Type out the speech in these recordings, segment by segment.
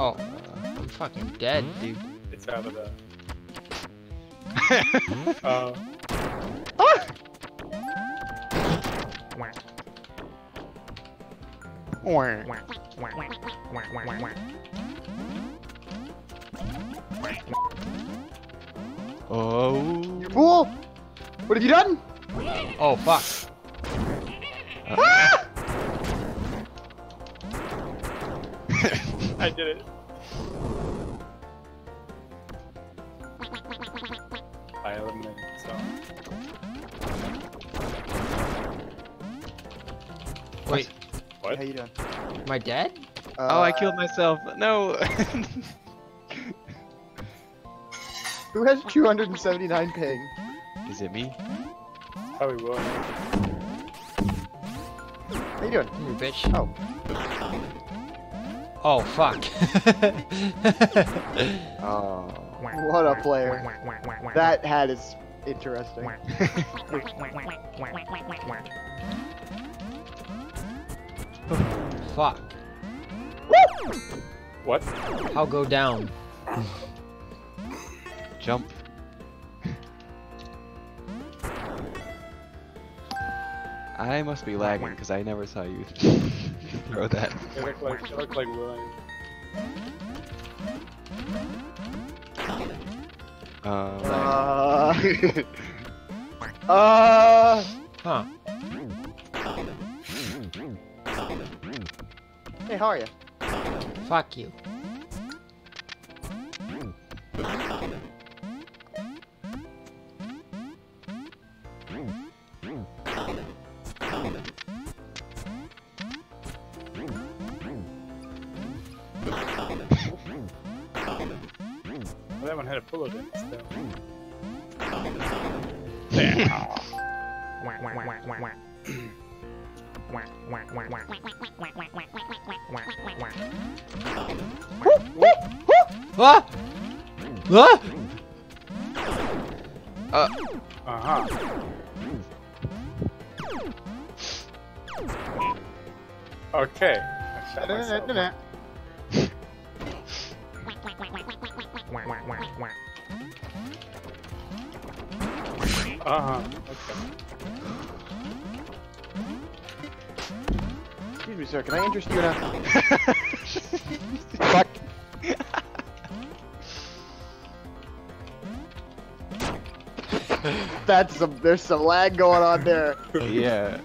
Oh, I'm fucking dead, dude. It's out of the. uh, Oh. You fool! What have you done? Oh, fuck. I did it. I eliminated so. Wait, What? How you doing? am I dead? Oh, I Uh, killed myself. No. Who has 279 ping? Is it me? Probably will. How you doing? Come here, bitch. Oh. Oh, fuck. Oh. What a player. That hat is interesting. fuck. What? How go down? Jump. I must be lagging because I never saw you throw that. They look like they look like William. Um, Uh. uh. Huh. Hey, how are you? Fuck you. Shot myself. Uh huh. Okay. Excuse me, sir. Can I interest you in a? fuck. That's some. There's some lag going on there. Yeah.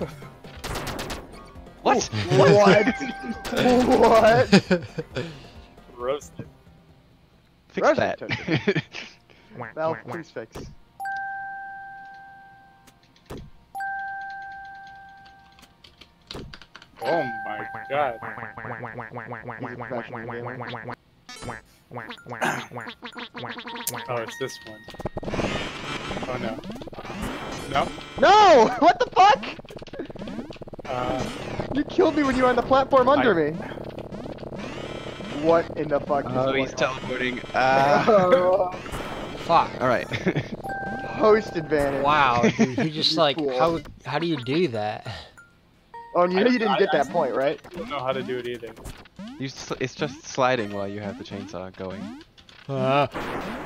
What? What? what? Roasted. Fix Russian that. took Well, please fix. Oh my god. Oh, it's this one. Oh no. No? No! What the fuck? Uh, You killed me when you were on the platform under I- me. What in the fuck? is oh, going he's teleporting. Ah. Oh, Fuck. All right. host advantage. Wow, dude, he just like, fool. how how do you do that? Oh, and you know you didn't I- get I- that point, right? I don't know how to do it either. You sl- it's just sliding while you have the chainsaw going. Uh,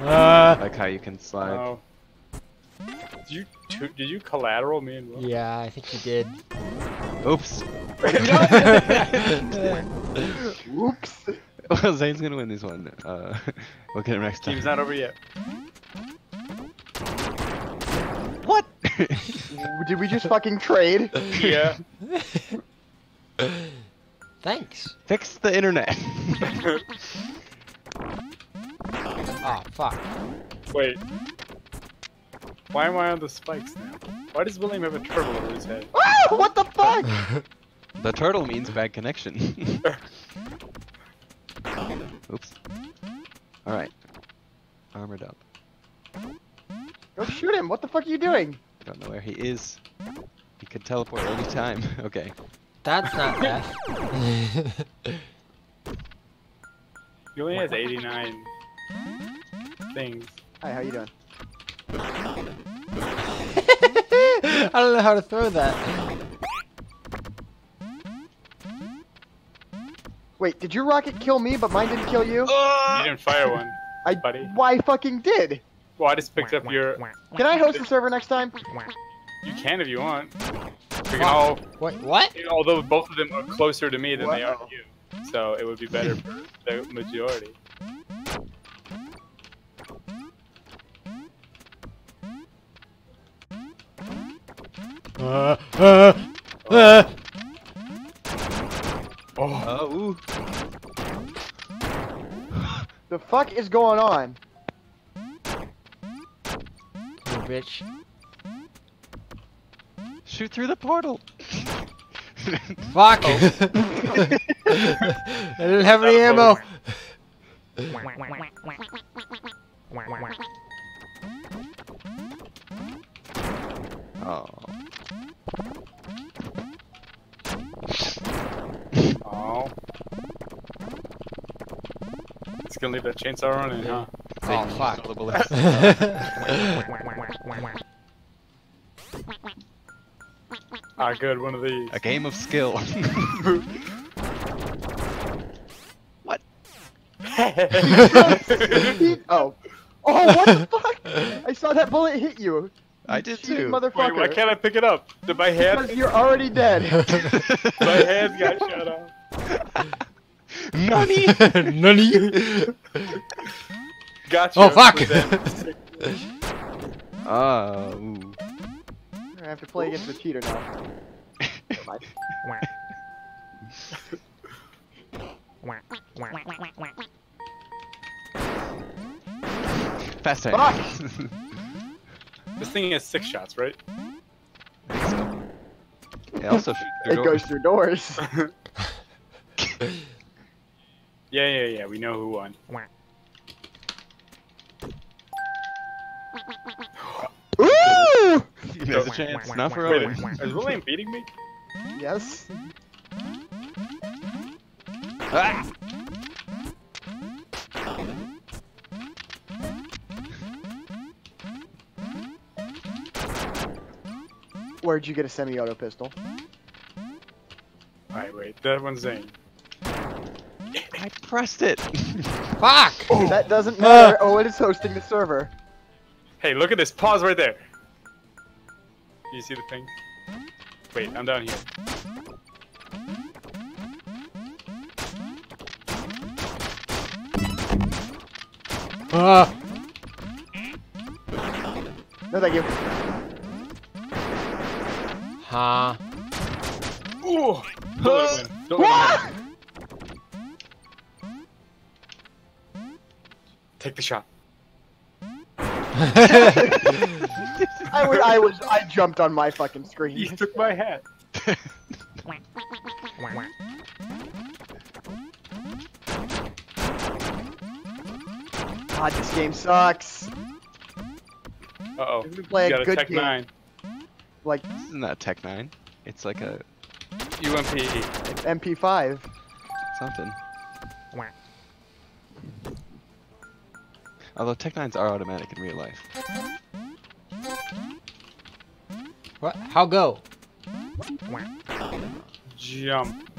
uh, Like how you can slide. Oh. Did you did you collateral me and Will? yeah, I think you did. Oops. Whoops. well, Zane's gonna win this one. Uh, we'll get him next time. Team's not over yet. What? Did we just fucking trade? Yeah. Thanks. Fix the internet. Oh, fuck. Wait. Why am I on the spikes now? Why does William have a turtle over his head? Ah, what the fuck? The turtle means bad connection. Oops. Alright. Armored up. Go shoot him. What the fuck are you doing? I don't know where he is. He could teleport any time. Okay. That's not bad. He only has 89 things. Hi, how you doing? I don't know how to throw that. Wait, did your rocket kill me, but mine didn't kill you? You didn't fire one. I buddy. Why fucking did? Well, I just picked up your. Can I host the server next time? You can if you want. We can all. What? what? Although both of them are closer to me than they are to you, so it would be better for the majority. Uh, uh, uh. Oh, Oh, ooh. The fuck is going on? You bitch. Shoot through the portal. Fuck! Oh. I didn't have any ammo. oh. Oh. Just gonna leave that chainsaw running, huh? Oh, fuck. All the bullets. Ah, good. One of these. A game of skill. What? oh. Oh, what the fuck? I saw that bullet hit you. I did Cheating too. motherfucker. Wait, why can't I pick it up? Did my hand? Because you're already dead. My hand got shut off. Nani? Nani? Gotcha. Oh, fuck. but then- Oh. ooh. I have to play against the cheater now. Never mind. Fast time. Fuck. This thing has six shots, right? It also shoots It goes through doors. Yeah, yeah, yeah. We know who won. Ooh! There's a chance. Not for Wait, Owen. is William beating me? Yes. Ah! Where'd you get a semi-auto pistol? Alright, wait. That one's Zane. I pressed it. Fuck! That doesn't matter. Owen is hosting the server. Hey, look at this. Pause right there. Do you see the thing? Wait, I'm down here. Uh, No, thank you. huh? Ooh! Don't let. Don't let Take the shot. I was, I was, I jumped on my fucking You screen. took my hat. God, this game sucks. Uh oh. We play You a got a good Tech game. 9. Like This isn't that Tec-9. It's like a UMP. MP5. something. Although Tec-9s are automatic in real life. What? How go? Jump.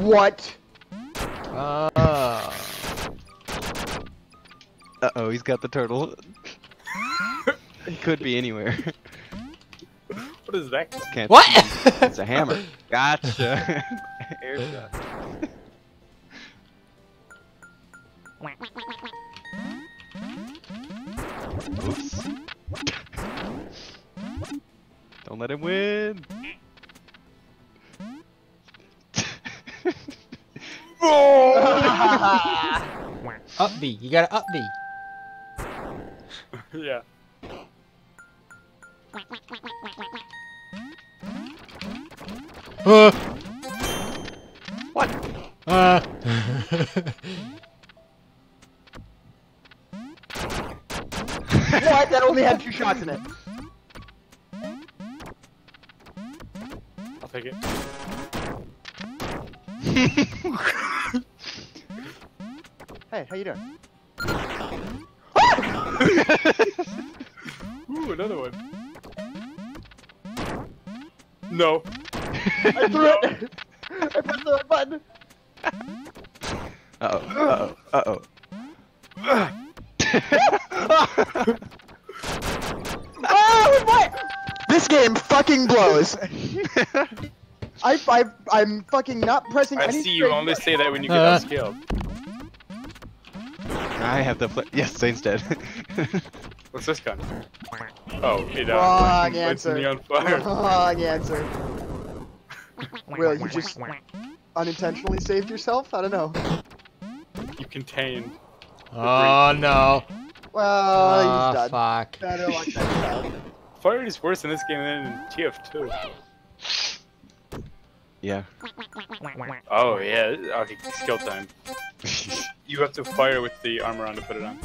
What? Uh, Uh oh, he's got the turtle. he could be anywhere. What is that? Can't what? see. It's a hammer. Gotcha. Air shot. Oops. Don't let him win. up B. You gotta up B. yeah. Uh. What? Uh. what? That only had two shots in it. I'll take it. Hey, how you doing? Ooh, another one. No. I threw it. I pressed the wrong button. Uh oh. Uh fucking blows. I, I, I'm fucking not pressing I any see you only say that when you get Uh. upscaled. I have the fl- yes, Saint's dead. What's this gun? Oh, it uh, Wrong lights answer. me on fire. Wrong answer. Will, you just unintentionally saved yourself? I don't know. You contained. Oh no. Well, oh he's done. fuck. Better luck next time. Fire is worse in this game than in TF2. yeah. Oh yeah. Okay, skill time. You have to fire with the armor on to put it on.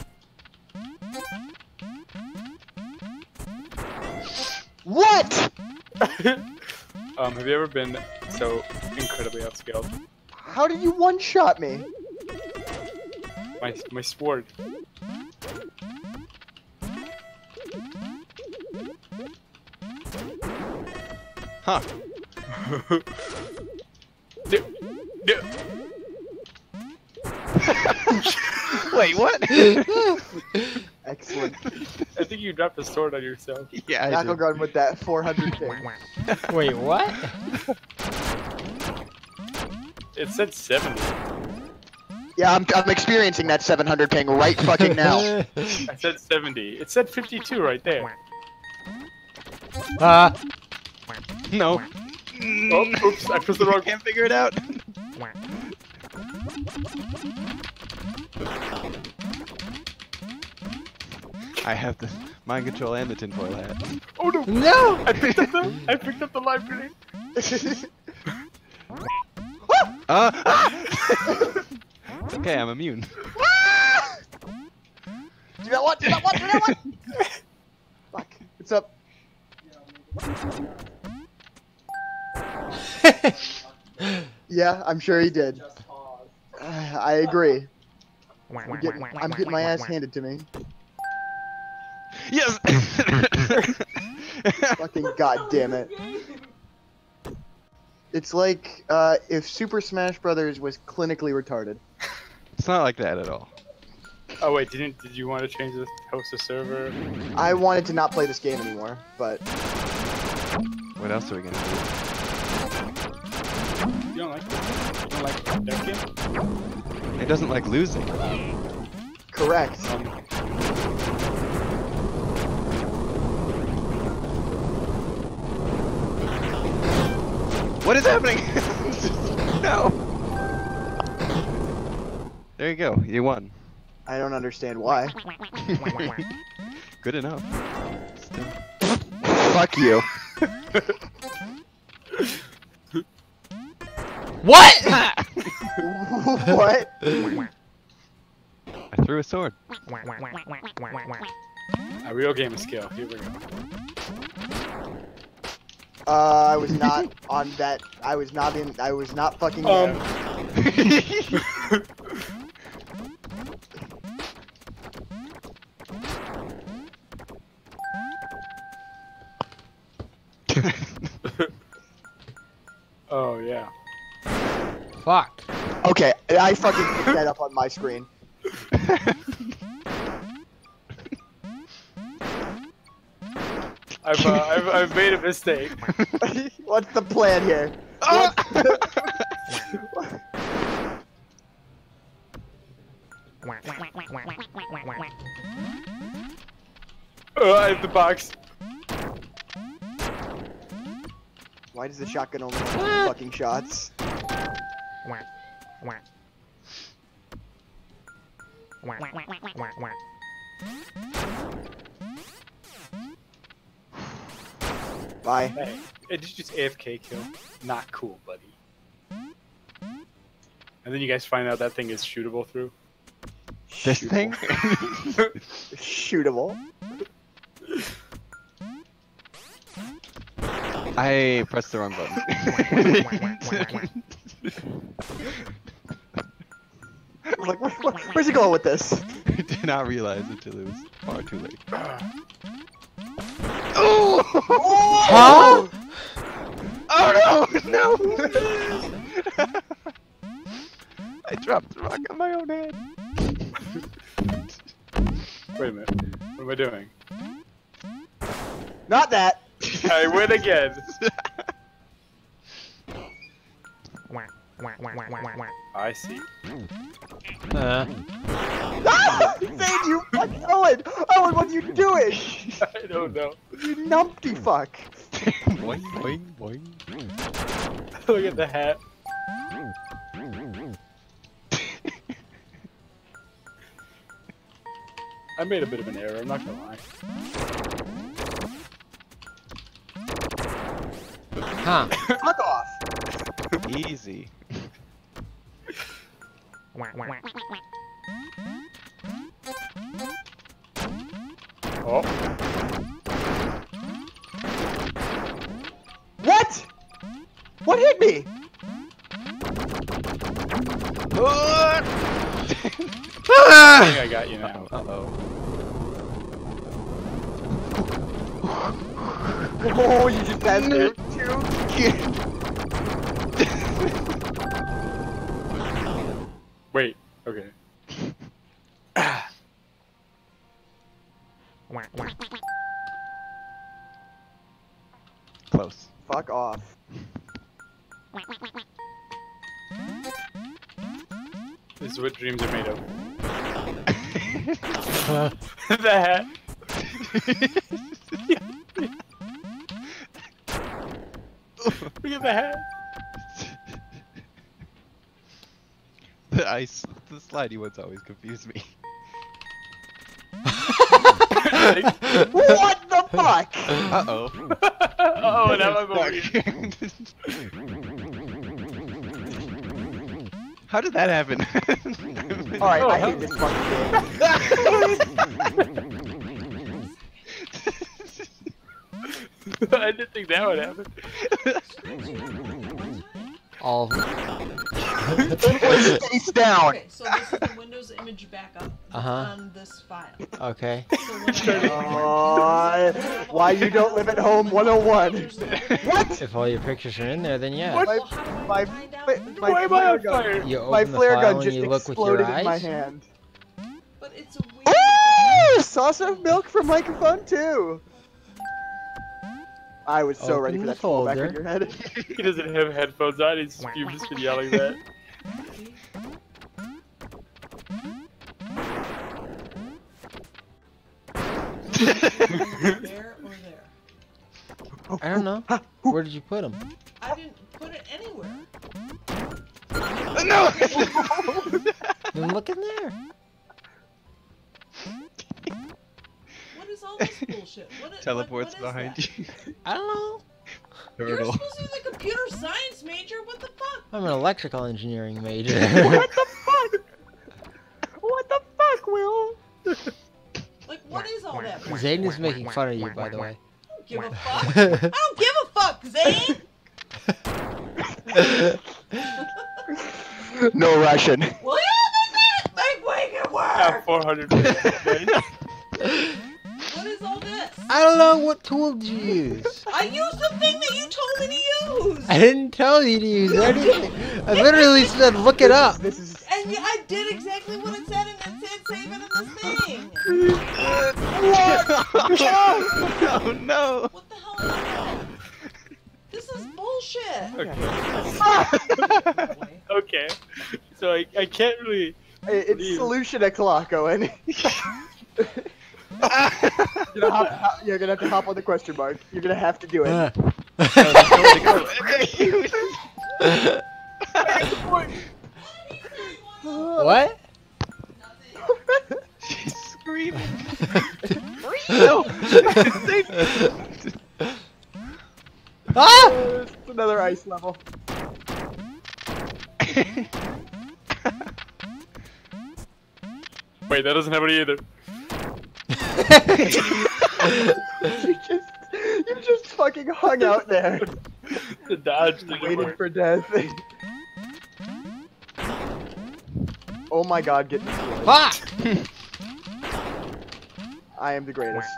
What? um, have you ever been so incredibly upscaled? How did you one-shot me? My my sword. Huh. D- d- Wait, what? Excellent. I think you dropped a sword on yourself. yeah, I Knuckle did. gun with that 400 thing. Wait, what? It said 70. Yeah, I'm, I'm experiencing that 700 ping right fucking now. I said 70. It said 52 right there. Ah. No. Oh, oops, I pressed the wrong Can't figure it out. I have the mind control and the tinfoil hat. Oh no! no. I picked up the I picked up the live grenade. Uh, it's okay, I'm immune. do that one, do that one, do that one! Fuck. What's up? Yeah, I'm sure he did. I agree. I'm getting, I'm getting my ass handed to me. Yes. Fucking goddamn it. It's like uh, if Super Smash Brothers was clinically retarded. it's not like that at all. Oh wait, didn't did you want to change the host of server? I wanted to not play this game anymore, but What else are we gonna You don't like it? You don't like that game? It doesn't like losing. correct. Um, What is happening? no. There you go. You won. I don't understand why. Good enough. Still. Fuck you. What? what? I threw a sword. a real game of skill. Here we go. Uh, I was not on that. I was not in. I was not fucking Um, oh yeah. Fuck. Okay, I fucking picked that up on my screen. I've, uh, I've I've made a mistake. What's the plan here? Ah! Uh, I have the box. Why does the shotgun only have two fucking shots? Bye. Hey, it is just AFK kill. Not cool, buddy. And then you guys find out that thing is shootable through. this thing? Shootable. I pressed the wrong button. Like, where, where- where's he going with this? I did not realize until it was far too late. Oh! Huh? Oh no! No! I dropped the rock on my own head. Wait a minute. What am I doing? Not that. I win again. I see. Uh, Ah! Zane, you fucking Owen! Owen, what are you doing? I don't know. You numpty fuck. boing, boing, boing. Look at the hat. I made a bit of an error, I'm not gonna lie. huh. Fuck off. Easy. Oh, What? What hit me? I think I got you now. Uh oh. Oh, you just passed it dreams are made of. Uh, the hat. Look at the hat. the ice, the slidey ones always confuse me. What the fuck? Uh oh. oh, now I'm over here. How did that happen? Alright, Oh, I hell- hate this fucking game. I didn't think that would happen. all. Face down. Okay, so this is the Windows image backup Uh-huh. on this file. Okay. So when I Uh, why you don't live at home 101. What? If all your pictures are in there, then yeah. What? Well, how do I My, my, my Why am I flare on gun, fire? You open my flare gun just you look with your exploded in my hand. But it's a weird. Oh, sauce of milk from microphone too. I was so Open ready for that to fall back on your head. He doesn't have headphones on. He's you've just been yelling that. there or there. I don't know. Where did you put them? I didn't put it anywhere. no! Then look in there. What is all this bullshit? What is, Teleports what, what is behind that? you. I don't know. You're Turtle. supposed to be the computer science major. What the fuck? I'm an electrical engineering major. what the fuck? What the fuck, Will? Like, what is all that? Zane is making fun of you, by the way. I don't give a fuck. I don't give a fuck, Zane. No Russian. Will you make it? Make make it Yeah, work. 400 minutes. What is all this? I don't know what tool did you use. I used the thing that you told me to use. I didn't tell you to use anything. I literally said look it up. This is. And yeah, I did exactly what it said, and it said save it in the thing. oh no! What the hell is that? This is bullshit. Okay. okay. So I, I can't really. It's Leave. solution o'clock, Owen. You're gonna, hop, hop- you're gonna have to hop on the question mark. You're gonna have to do it. what? She's screaming. no! Ah! It's another ice level. Wait, that doesn't have any either. You just, you just fucking hung out there, The dodge didn't waiting for death. oh my god, get destroyed. Fuck! I am the greatest.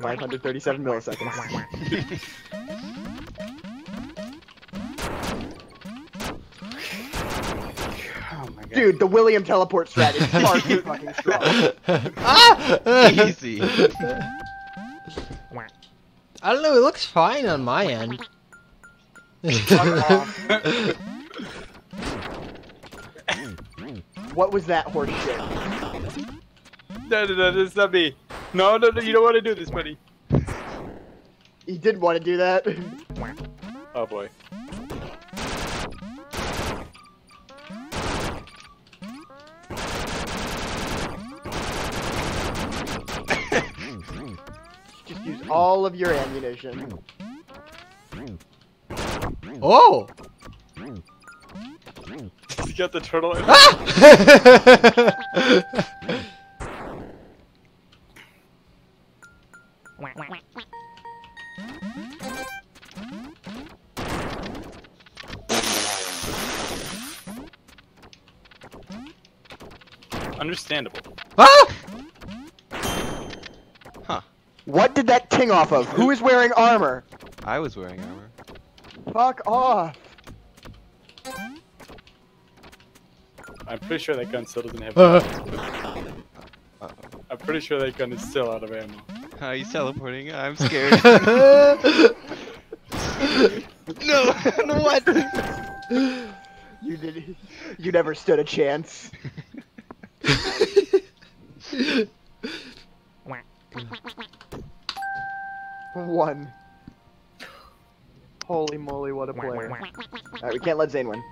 537 milliseconds. Dude, the William teleport strat is far too fucking strong. ah! Easy. I don't know. It looks fine on my end. What was that horse shit? No, no, no, this is not me. No, no, no, you don't want to do this, buddy. He did want to do that. Oh boy. All of your ammunition. oh! you got the turtle Ah! Understandable. ah! What did that ting off of? Who is wearing armor? I was wearing armor. Fuck off. I'm pretty sure that gun still doesn't have. Uh. Uh-oh. I'm pretty sure that gun is still out of ammo. How are you teleporting? I'm scared. no, no what? You did. You never stood a chance. One. Holy moly, what a player. Alright, we can't let Zane win.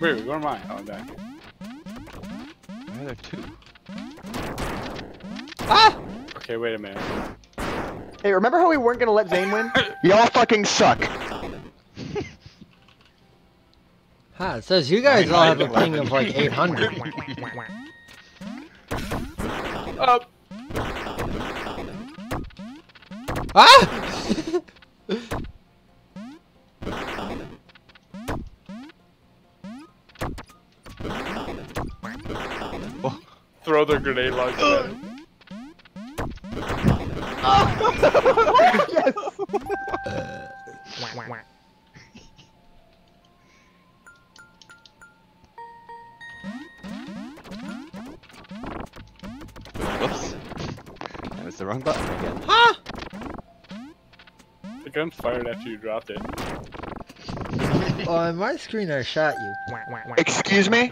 Wait, where am I? Oh, I'm back. Why are there two? ah! Okay, wait a minute. Hey, remember how we weren't gonna let Zane win? Y'all fucking suck. Huh, it says you guys all have a ping of like 800. Up. Ah! Throw the grenade launcher. yes! Whoops. That was the wrong button again. ah! The gun fired after you dropped it. On my screen I shot you. Excuse me?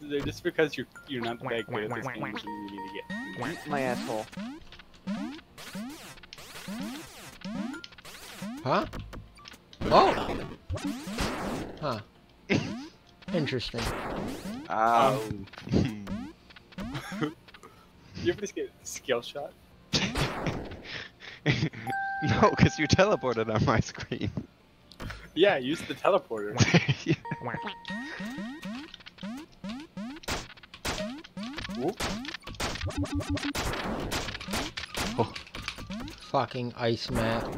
Just because you're you're not that good at this game you need to get. My asshole. Huh? Oh! Huh. Interesting. Ow. Um, you ever just get skill shot? no, because you teleported on my screen. Yeah, use the teleporter. Fucking ice mat.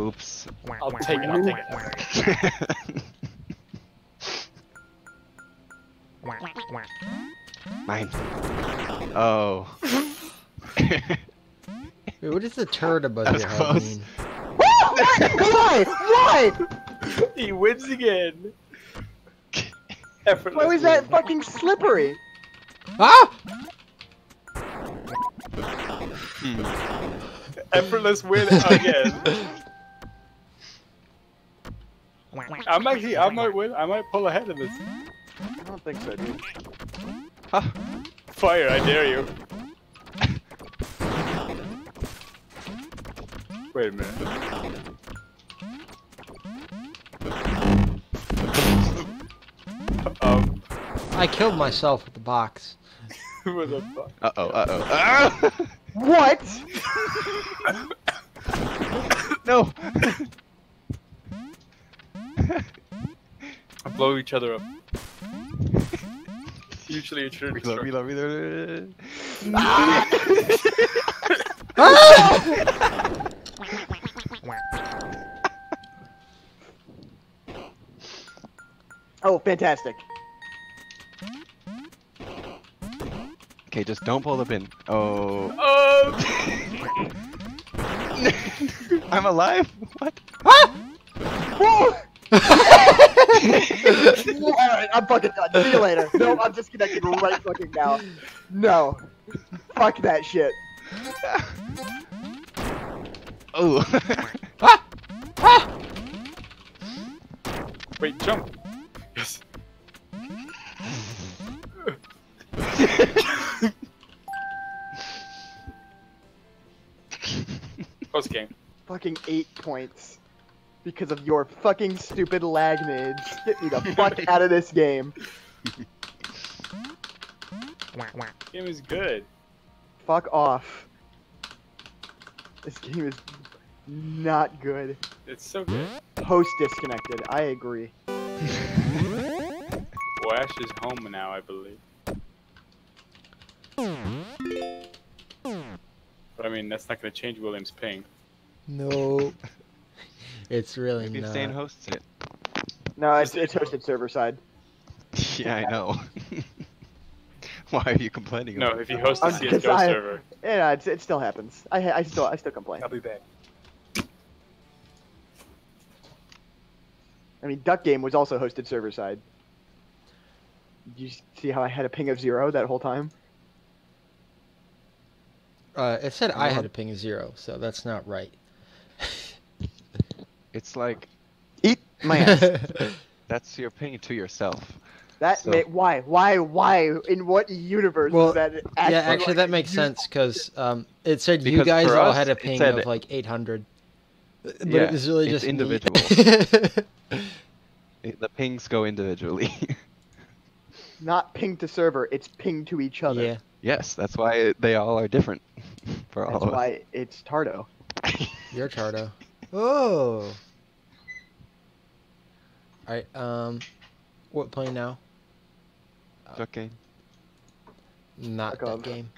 Oops. I'll take it. I'll take it. Mine. Oh. Wait, what is the turd above That was your head close. mean? Why? Why? He wins again. Why was that fucking slippery? Ah! Hmm. effortless win again? I'm actually, I might win. I might pull ahead of this. I don't think so, dude. Huh. Fire! I dare you. Wait a minute. um, I killed myself with the box. what the fuck? Uh oh, uh oh. Ah! What? no! Blow each other up. Usually a true reload, reload, reload. Ah! Oh, fantastic. Okay, just don't pull the pin. Oh. Oh! I'm alive? What? Ah! Whoa! Alright, I'm fucking done. See you later. No, I'm disconnecting right fucking now. No. Fuck that shit. Oh. Ah! Ah! Wait, jump. Yes. Close game. Fucking eight points. Because of your fucking stupid lag mids. Get me the fuck out of this game. Game is good. Fuck off. This game is not good. It's so good. Post disconnected. I agree. Wash is home now, I believe. But I mean, that's not gonna change William's ping. No. It's really Maybe not. Stain hosts it. No, it's, it's hosted server side. Yeah, I know. Why are you complaining? No, if you it? host a Um, 'cause CSGO I- server, Yeah, it's, it still happens. I ha- I still I still complain. I'll be back. I mean, Duck Game was also hosted server side. Did you see how I had a ping of zero that whole time? Uh, it said I had a ping of zero, so that's not right. It's like Eat my ass. that's your ping to yourself. That So- ma- why why why in what universe Well, is that? yeah, actually, like, that makes sense because um, it said you guys for all us, had a ping of like 800. But Yeah, it was really just individual. It- the pings go individually. Not ping to server, it's ping to each other. yeah. yes, that's why they all are different. For all That's of why it's Tardo. us. You're Tardo. Oh. Alright, um, what plane now? Okay, Not Fuck that game.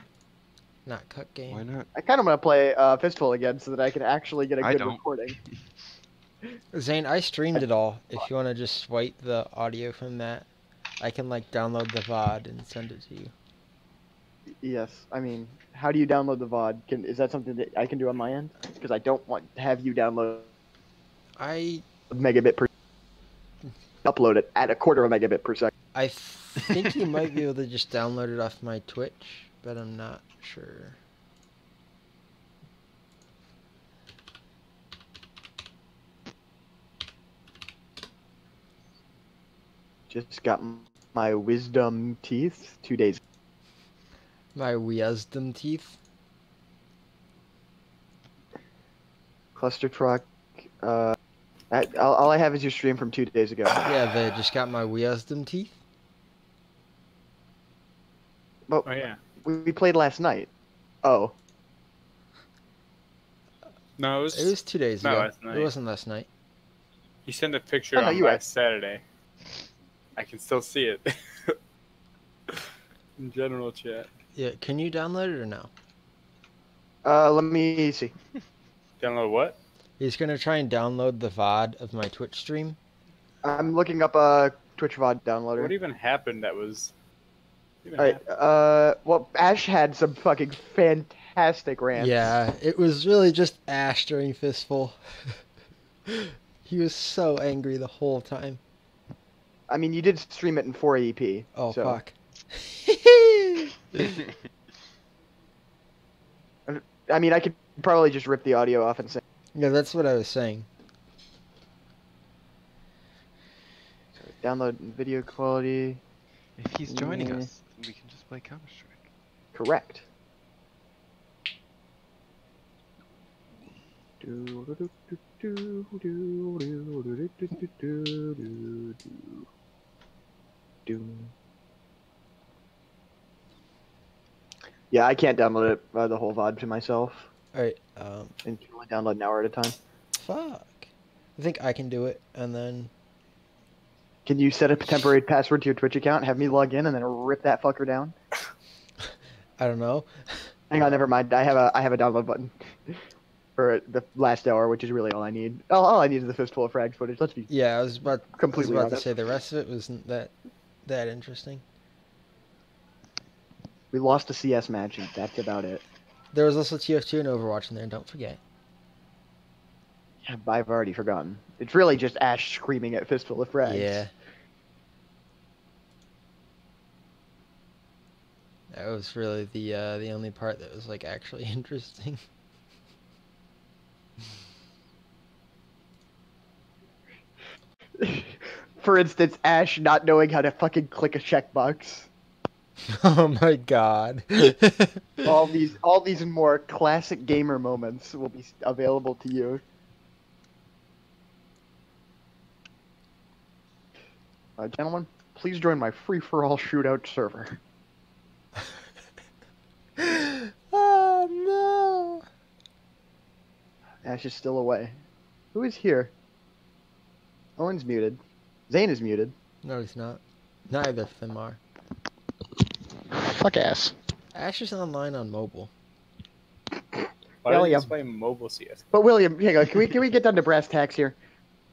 Not cut game. why not? I kind of want to play uh, Fistful again so that I can actually get a I good don't. recording. Zane, I streamed it all. If you want to just swipe the audio from that, I can like download the VOD and send it to you. Yes, I mean, how do you download the VOD? Can is that something that I can do on my end? Because I don't want to have you download I megabit per. Upload it at a quarter of a megabit per second. I think you might be able to just download it off my Twitch, but I'm not sure. Just got my wisdom teeth two days. My wisdom teeth. Cluster truck. Uh, I, all, all I have is your stream from two days ago. Yeah, they just got my wisdom teeth. But Oh yeah. we, we played last night. Oh, No, it was. It was two days No, ago. last night. It wasn't last night. You sent a picture Oh, no, on you last Saturday. I can still see it. In general chat. Yeah, can you download it or no? uh, let me see. Download what? He's gonna try and download the VOD of my Twitch stream. I'm looking up a Twitch VOD downloader. What even happened that was. what All right. Uh, well, Ash had some fucking fantastic rants. Yeah, it was really just Ash during Fistful. he was so angry the whole time. I mean, you did stream it in 480p. Oh so. fuck. I mean, I could probably just rip the audio off and say. Yeah, that's what I was saying. Download video quality. If he's joining Yeah. us, we can just play Counter Strike. Correct. Yeah, I can't download it uh, the whole VOD to myself, Alright, um, and only download an hour at a time. fuck. I think I can do it, and then Can you set up a temporary password to your Twitch account, have me log in, and then rip that fucker down? I don't know. Hang on, never mind. I have a I have a download button for the last hour, which is really all I need. All, all I need is the fistful of frags footage. Let's be Yeah, I was about, I was completely about to say the rest of it wasn't that that interesting. We lost a CS match, and that's about it. There was also TF2 and Overwatch in there. Don't forget. Yeah, I've already forgotten. It's really just Ash screaming at Fistful of Frags. Yeah. That was really the uh, the only part that was like actually interesting. For instance, Ash not knowing how to fucking click a checkbox. oh my god. all these, all these and more classic gamer moments will be available to you. Uh, gentlemen, please join my free-for-all shootout server. oh no. Ash is still away. Who is here? Owen's muted. Zane is muted. No, he's not. Neither of them are. Fuck ass. Ash is online on mobile. Why Well, don't you just play mobile CS? But William, hang on. Can we can we get down to brass tacks here?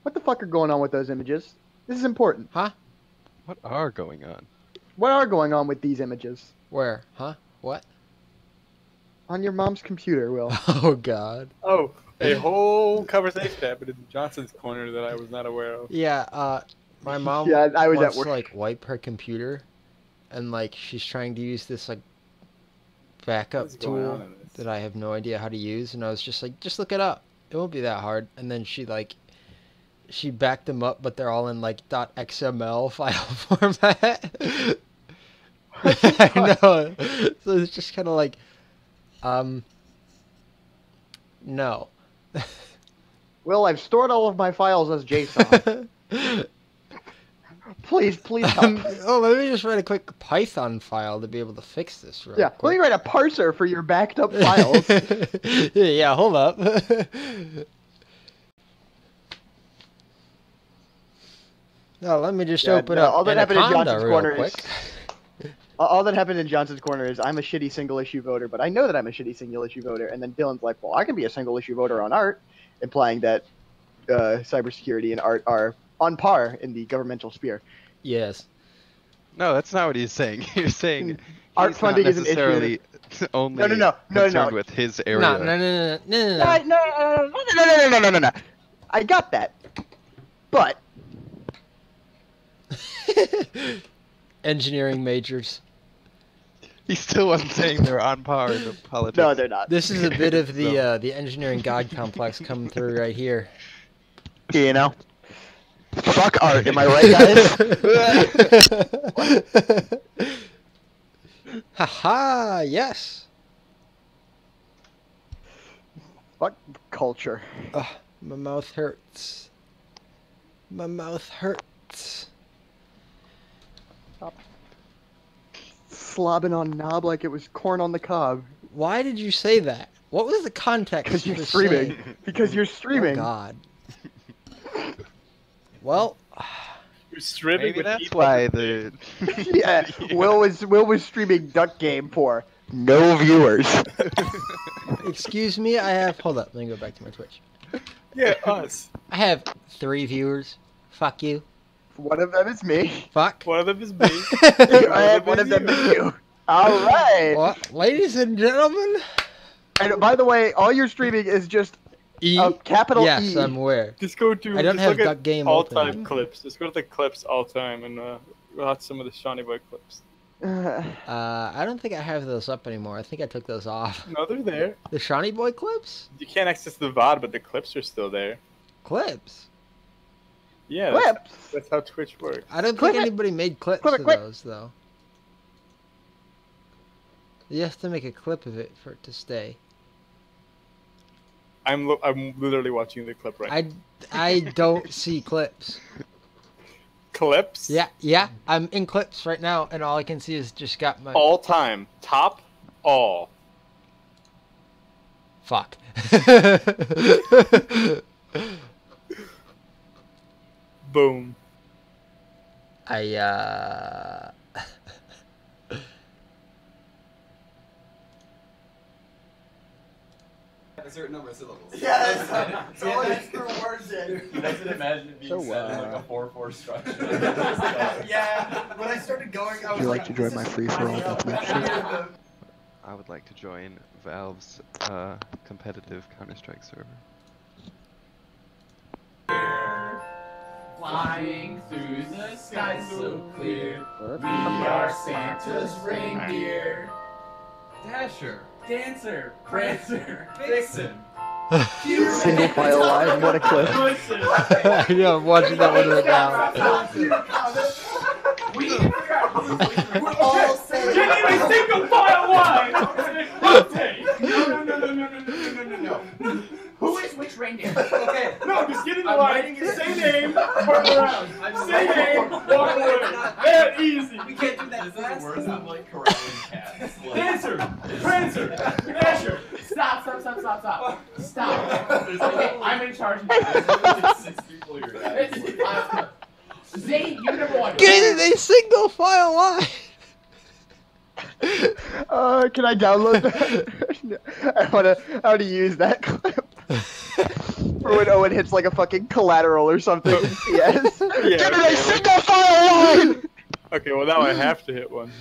What the fuck are going on with those images? This is important. Huh? What are going on? What are going on with these images Where? Huh? What? on your mom's computer, Will? Oh god. Oh, a whole conversation happened in Johnson's corner that I was not aware of. Yeah, uh my mom Yeah, I was at wants work. to like wipe her computer and like she's trying to use this like backup tool on in this? that I have no idea how to use and I was just like just look it up. It won't be that hard. And then she like she backed them up but they're all in like .xml file format. I know. So it's just kind of like um no. Well, I've stored all of my files as JSON. Please, please help. Um, oh, let me just write a quick Python file to be able to fix this real yeah, let me write a parser for your backed up files. yeah, hold up. no, let me just Yeah, open no, up all that happened in Johnson's corner quick. is all- all that happened in Johnson's corner is I'm a shitty single issue voter, but I know that I'm a shitty single issue voter. And then Dylan's like, well, I can be a single issue voter on art, implying that uh, cybersecurity and art are on par in the governmental sphere. Yes. No, that's not what he's saying. You're saying Art he's not funding is an issue. necessarily only No, no, no, no, concerned no. with his area. No, no, no, no, no, no, no. No, no, no, no, no, no, no, no, no, no. I got that, but Engineering majors. He still wasn't saying they're on par in the politics. no, they're not. This is a bit of the No. uh, the engineering god complex coming through right here. you know. Fuck art, am I right, guys? Haha, yes. Fuck culture. My mouth hurts. My mouth hurts. Stop Slobbing on knob like it was corn on the cob. Why did you say that? What was the context? Because you're streaming. saying- Because you're Oh streaming. God. Well, You're stripping Maybe with that's people. why the yeah, Will was Will was streaming Duck Game for no viewers. excuse me. I have. Hold up. Let me go back to my Twitch. Yeah, us. I have three viewers. Fuck you. One of them is me. Fuck. One of them is me. I have one of them is you. All right. Well, ladies and gentlemen. And by the way, all you're streaming is just E. a capital yes, E. I'm aware. Just go to. I don't have look Duck Game all open. time clips. Just go to the clips all time and uh, watch some of the Shawnee Boy clips. Uh, Uh, I don't think I have those up anymore. I think I took those off. No, they're there. The Shawnee Boy clips? You can't access the VOD, but the clips are still there. Clips. Yeah, that's, clips. that's how Twitch works. I don't Clip think it. anybody made clips Clip it of quick. those though. You have to make a clip of it for it to stay. I'm lo- I'm literally watching the clip right. I I don't see clips. Clips. Yeah, yeah. I'm in clips right now, and all I can see is just got my All time top all. fuck. Boom. I uh. a certain number of syllables. Yes. So Someone like- threw words in. You guys can imagine it being So, said in like a 4-4 structure. Yeah. When I started going, I was you like like, to join my free-for-all funny. deathmatch I would like to join Valve's uh, competitive Counter Strike server. Flying through the sky so clear. We are Santa's reindeer. Dasher, Dancer, Prancer, Vixen. Single file line. What a clip. yeah, I'm watching that one right now. We we're all saying. Didn't even single file line! Okay. No, no, no, no, no, no, no, no, no, no. Who is which reindeer? Okay. No, just get in the I'm line, writing say name, turn around. I'm Say name, walk away. That easy. We can't do that This is fast. worse than like corralling cats. Like, Dancer, Prancer, Dasher. Stop, stop, stop, stop, stop. Stop. There's Okay, like- I'm in charge there's now. six people here. This is impossible. Zane, you're number one. Get in a single file line. Uh, can I download that? I wanna, I wanna use that clip. For when Owen hits like a fucking collateral or something. yes. Yeah, Get in okay. a single file line! Okay, well now I have to hit one.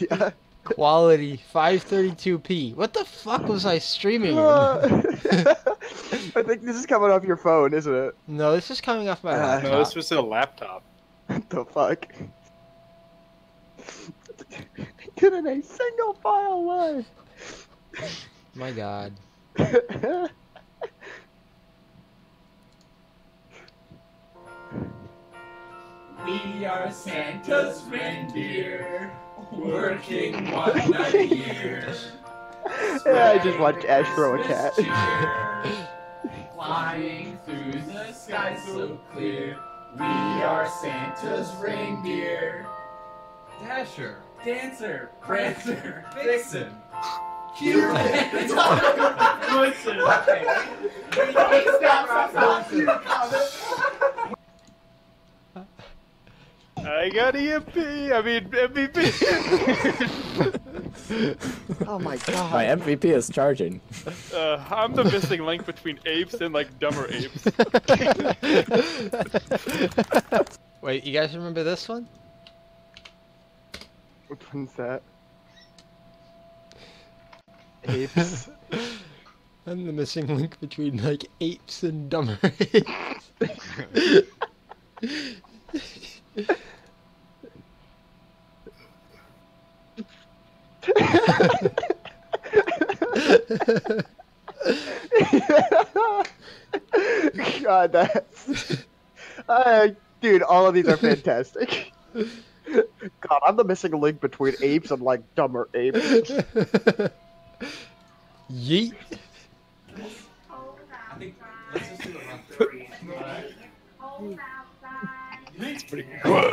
yeah. Quality 532p. What the fuck was I streaming? Uh, I think this is coming off your phone, isn't it? no, this is coming off my Uh, laptop. No, this was a laptop. What the fuck? Get in a single file line. My god. We are Santa's reindeer, working one night a year. yeah, I just watched Ash throw a cat. Flying through the sky so clear. We are Santa's reindeer. Dasher, Dancer, Prancer, Vixen. Cupid. Listen. Okay. Stop, stop, stop. I got EMP. I mean MVP. oh my god. My MVP is charging. uh, I'm the missing link between apes and like dumber apes. Wait, you guys remember this one? Which one's that? Apes. I'm the missing link between like apes and dumber apes. God, that's. Uh, dude, all of these are fantastic. God, I'm the missing link between apes and like dumber apes. Yeet. I think let's just do a round three. It's pretty good.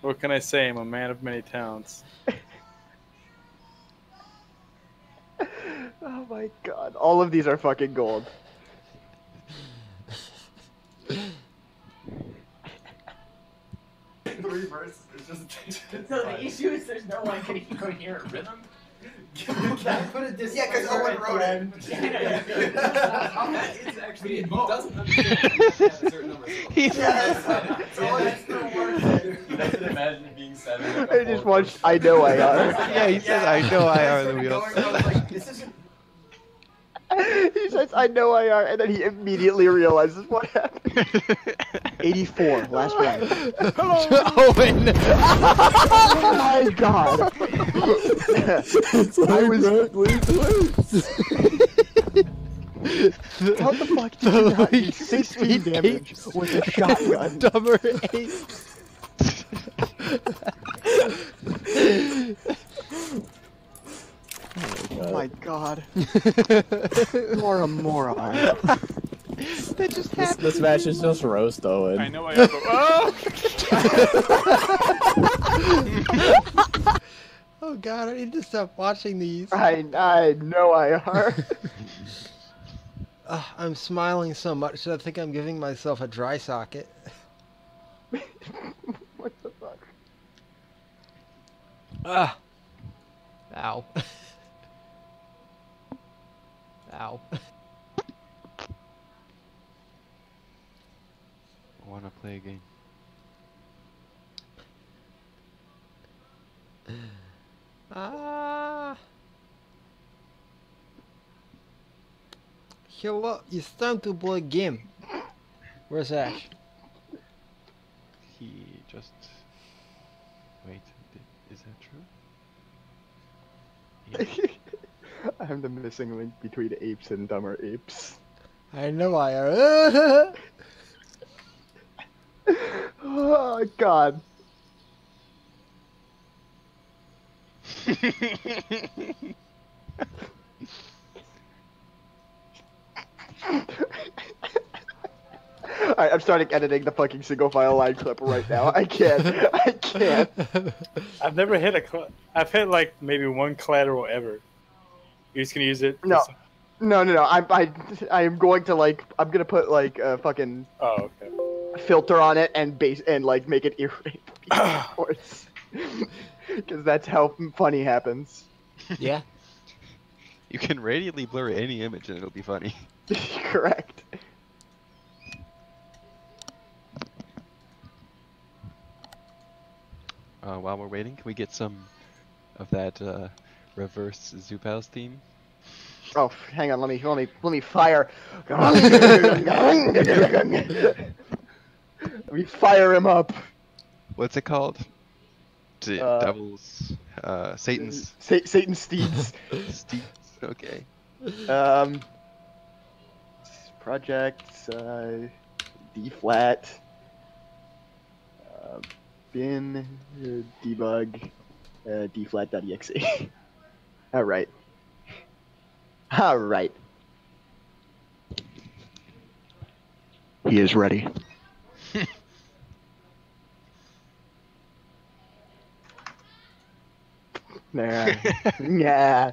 what can I say? I'm a man of many talents. Oh my god, all of these are fucking gold. The reverse is just. So the issue is there's no one getting coherent rhythm. put it yeah, because Owen wrote it. it's actually it doesn't understand certain number of. He's Yeah, so that's the worst. He doesn't imagine it being seven. I just watched I Know I Are. yeah, he says I know I are the Going, wheels. Like, this isn't. he says I know I are, and then he immediately realizes what happened. 84, last one. Owen. Oh my god! I was. How the fuck did you not do 16 damage with a shotgun? Dumber apes. Oh my god. You are a moron. that just This, happened. this match is just roast Owen. I know I have a. Oh! Oh god, I need to stop watching these. I, I know I are. Ugh, I'm smiling so much that I think I'm giving myself a dry socket. what the fuck? Ah. Ow. Ow. I wanna play a game. Ah. Hello, it's time to play a game. Where's Ash? He just... Wait, is that true? Yeah. I'm the missing link between apes and dumber apes. I know I am. Oh god. Alright, I'm starting editing the fucking single file line clip right now. I can't. I can't. I've never hit a. Cl- I've hit like maybe one collateral ever. You're just gonna use it? No. some- No, no, no. I'm I, I am going to like I'm gonna put like a fucking Oh, okay. filter on it and base and like make it irate course. Because that's how funny happens. yeah. You can radiantly blur any image and it'll be funny. Correct. Uh, while we're waiting, can we get some of that uh, reverse Zoopals theme? Oh, hang on. Let me let me let me fire. let me fire him up. What's it called? Uh, Devils, uh, Satan's Sa- Satan steeds. steeds. Okay. Um, project uh, D flat. Uh, bin uh, debug uh, D flat.exe. All right. All right. He is ready. nah. yeah.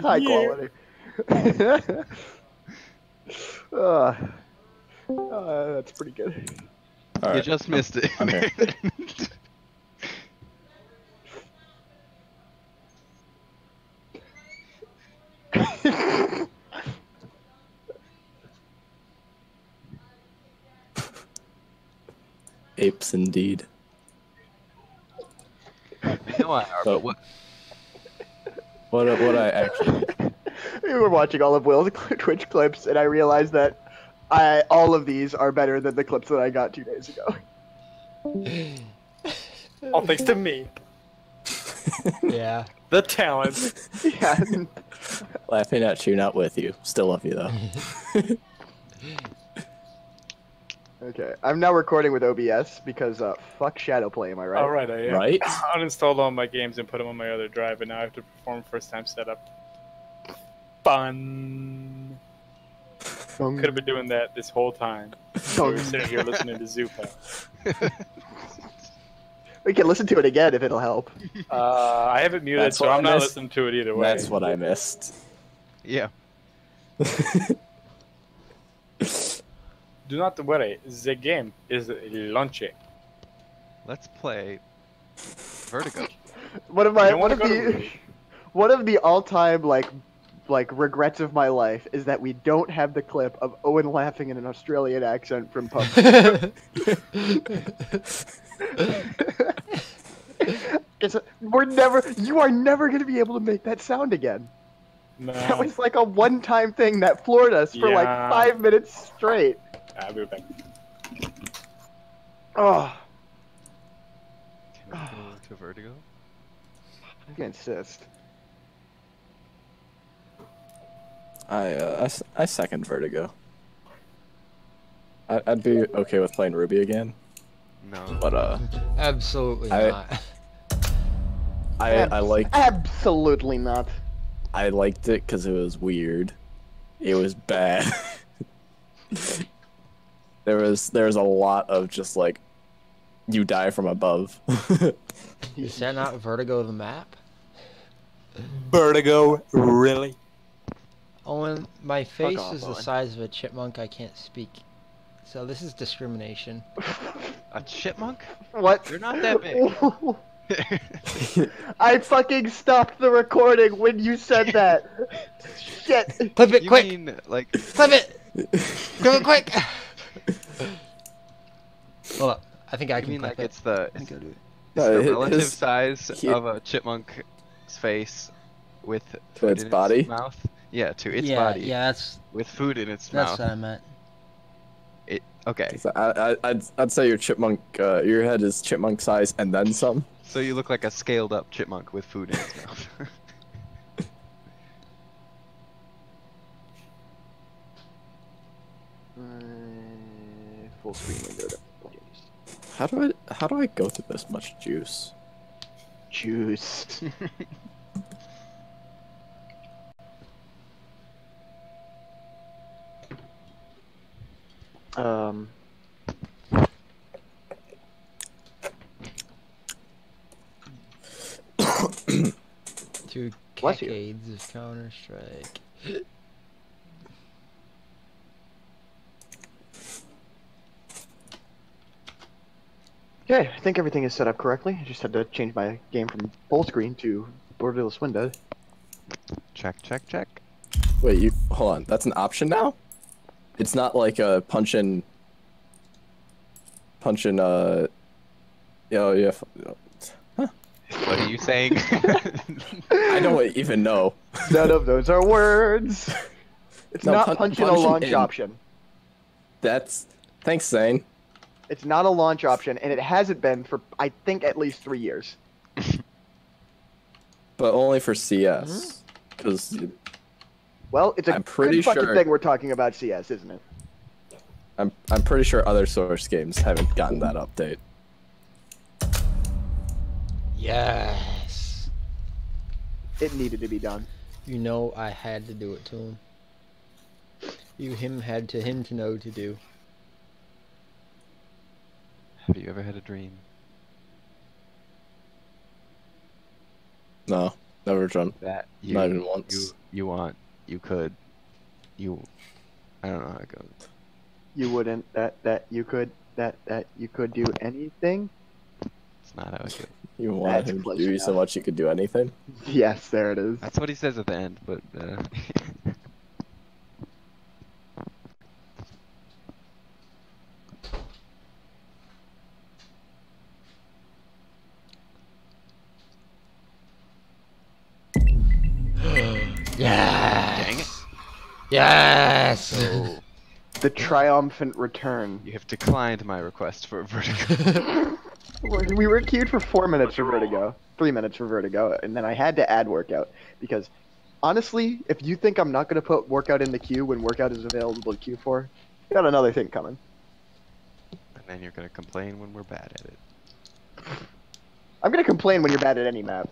High Yeah. quality. uh, uh, that's pretty good. You Alright. just missed it. I'm here. Apes indeed. you know I are, but what? What what I actually we were watching all of Will's Twitch clips, and I realized that I all of these are better than the clips that I got two days ago. All thanks to me. Yeah. The talent. yeah. laughing at you, not with you. Still love you though. Okay, I'm now recording with OBS because uh, fuck Shadowplay, am I right? Alright, I am. Right? uninstalled all my games and put them on my other drive, and now I have to perform first time setup. Fun. Dong, Could have been doing that this whole time. We dong. were sitting here listening to Zupa. We can listen to it again if it'll help. Uh, I have it muted, That's so what I I'm not missed. listening to it either way. That's what I missed. Yeah. Do not worry. The game is launching. Let's play Vertigo. One of You my one of the one of the all-time like like regrets of my life is that we don't have the clip of Owen laughing in an Australian accent from PUBG. it's a, we're never you are never going to be able to make that sound again. No. That was like a one-time thing that floored us for like 5 minutes straight. I'll be back. Oh, Can we go to Vertigo? I can insist. I, uh, I s- I second Vertigo. I, I'd be okay with playing Ruby again, No. but uh, Absolutely I- not. I I like Absolutely not. I liked it because it was weird. It was bad. there was there was a lot of just like you die from above. Is that not Vertigo the map? Vertigo, really? Owen, my face off, is the size of a chipmunk. I can't speak. So this is discrimination. A chipmunk? What? You're not that big. I fucking stopped the recording when you said that. Shit. Clip it you quick! mean like Clip it! Clip it quick! Hold up. I think I you can mean clip like it. it's the I think I'll do it. It's No, the it- relative his- size he- of a chipmunk's face with To food its in body? mouth. Yeah, to its yeah, body yeah, that's with food in its that's mouth. That's what I meant. It, okay, So I, I, I'd, I'd say your chipmunk, uh, your head is chipmunk size and then some. so you look like a scaled up chipmunk with food in its mouth. Uh, full screen window. How do I, how do I go through this much juice? Juice. um. Two Bless you. decades of Counter Strike. Okay, I think everything is set up correctly. I just had to change my game from full screen to borderless window. check, check, check. Wait, you hold on. That's an option now. It's not like a punch in. Punch in. Uh. You know, yeah. What are you saying? I don't even know. None of those are words. It's No, not pun- punch in a launch in. option. That's thanks, Zane. It's not a launch option, and it hasn't been for I think at least three years. But only for CS. Because mm-hmm. Well, it's a I'm pretty good fucking sure- thing we're talking about CS, isn't it? I'm I'm pretty sure other source games haven't gotten that update. Yes. It needed to be done. You know I had to do it to him. You him had to him to know to do. Have you ever had a dream? No, never done. that you Not even once. you want you could you I don't know how it goes. You wouldn't that that you could that that you could do anything. It's not how it goes. You want him to do you so much you could do anything. Yes, there it is. That's what he says at the end, but uh, Yes. dang it. Yes. So The triumphant return. you have declined my request for a vertigo. We were queued for four minutes for Vertigo, three minutes for Vertigo, and then I had to add workout because honestly, if you think I'm not gonna put workout in the queue when workout is available to queue for, you got another thing coming. and then you're gonna complain when we're bad at it. I'm gonna complain when you're bad at any map.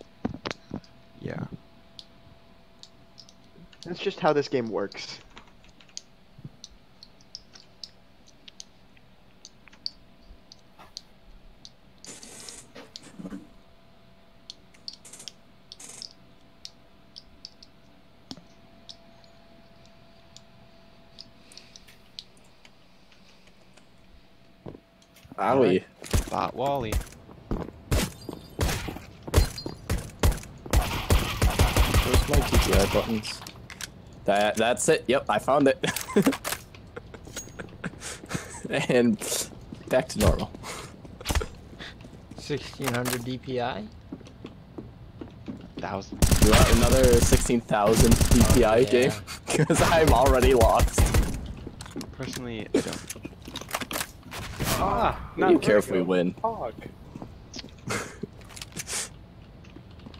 Yeah. That's just how this game works. Owie. Bot Wally. Where's my DPI buttons? That that's it. Yep, I found it. and back to normal. 1600 DPI. Thousand. You want another 16,000 DPI yeah. game? Because I'm already lost. Personally, I don't. Ah, Be not careful we win. Hog.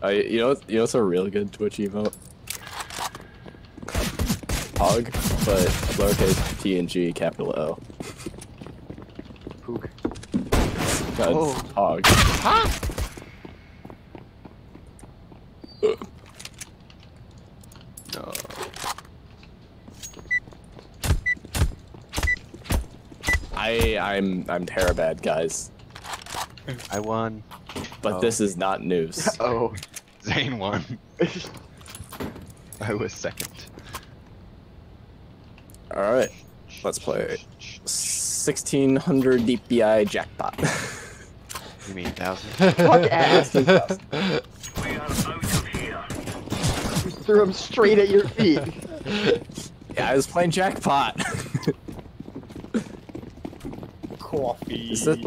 Uh, you know, you know, what's a real good Twitch emote. Hog, but lowercase T and G, capital O. Pook. God, Oh. hog. No. I I'm I'm Terabad, guys. I won. But Oh. this is not news. Oh. Zane won. I was second. Alright, let's play 1600 DPI jackpot. You mean thousand? Fuck ass. Threw him straight at your feet. yeah, I was playing jackpot. Coffee. Is it-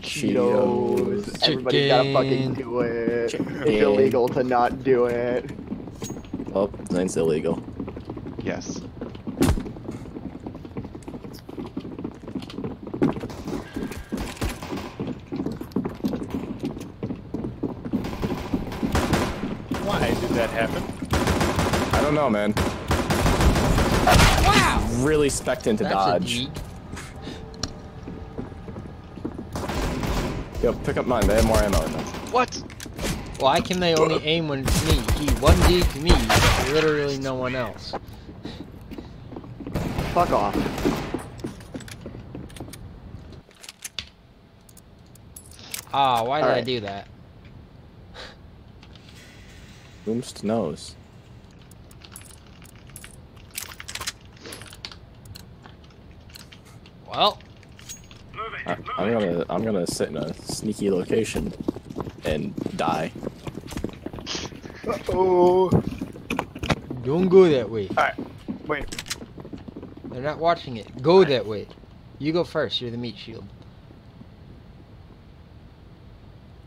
Cheetos. Everybody gotta fucking Chicken. do it. Chicken. It's illegal to not do it. Oh, Zane's illegal. Yes. Why did that happen? I don't know, man. Wow. Really specced into That's dodge. a. Yo, pick up mine. They have more ammo in them. What? Why can they only aim when it's me? He one D to me, literally no one else. Fuck off. Ah, why did I do that? Whomst knows? Well, I, I'm gonna I'm gonna sit in a sneaky location and die. Oh. don't go that way. Alright. Wait. They're not watching it. Go that way. You go first. You're the meat shield.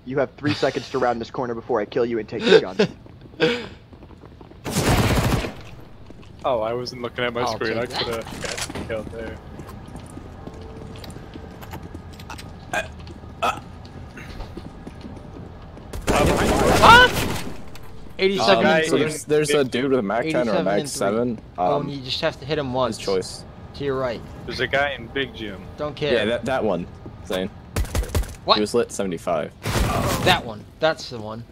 You have three seconds to round this corner before I kill you and take the gun. Oh, I wasn't looking at my I'll screen. I could have got killed there. Ah! 87 Um, guy so there's there's a dude with a Mac 10 or a 87 Mag 7. oh, Um, you just have to hit him once. his choice. To your right. There's a guy in Big Jim. Don't care. Yeah, that that one. Zane. What? He was lit 75. That one. That's the one.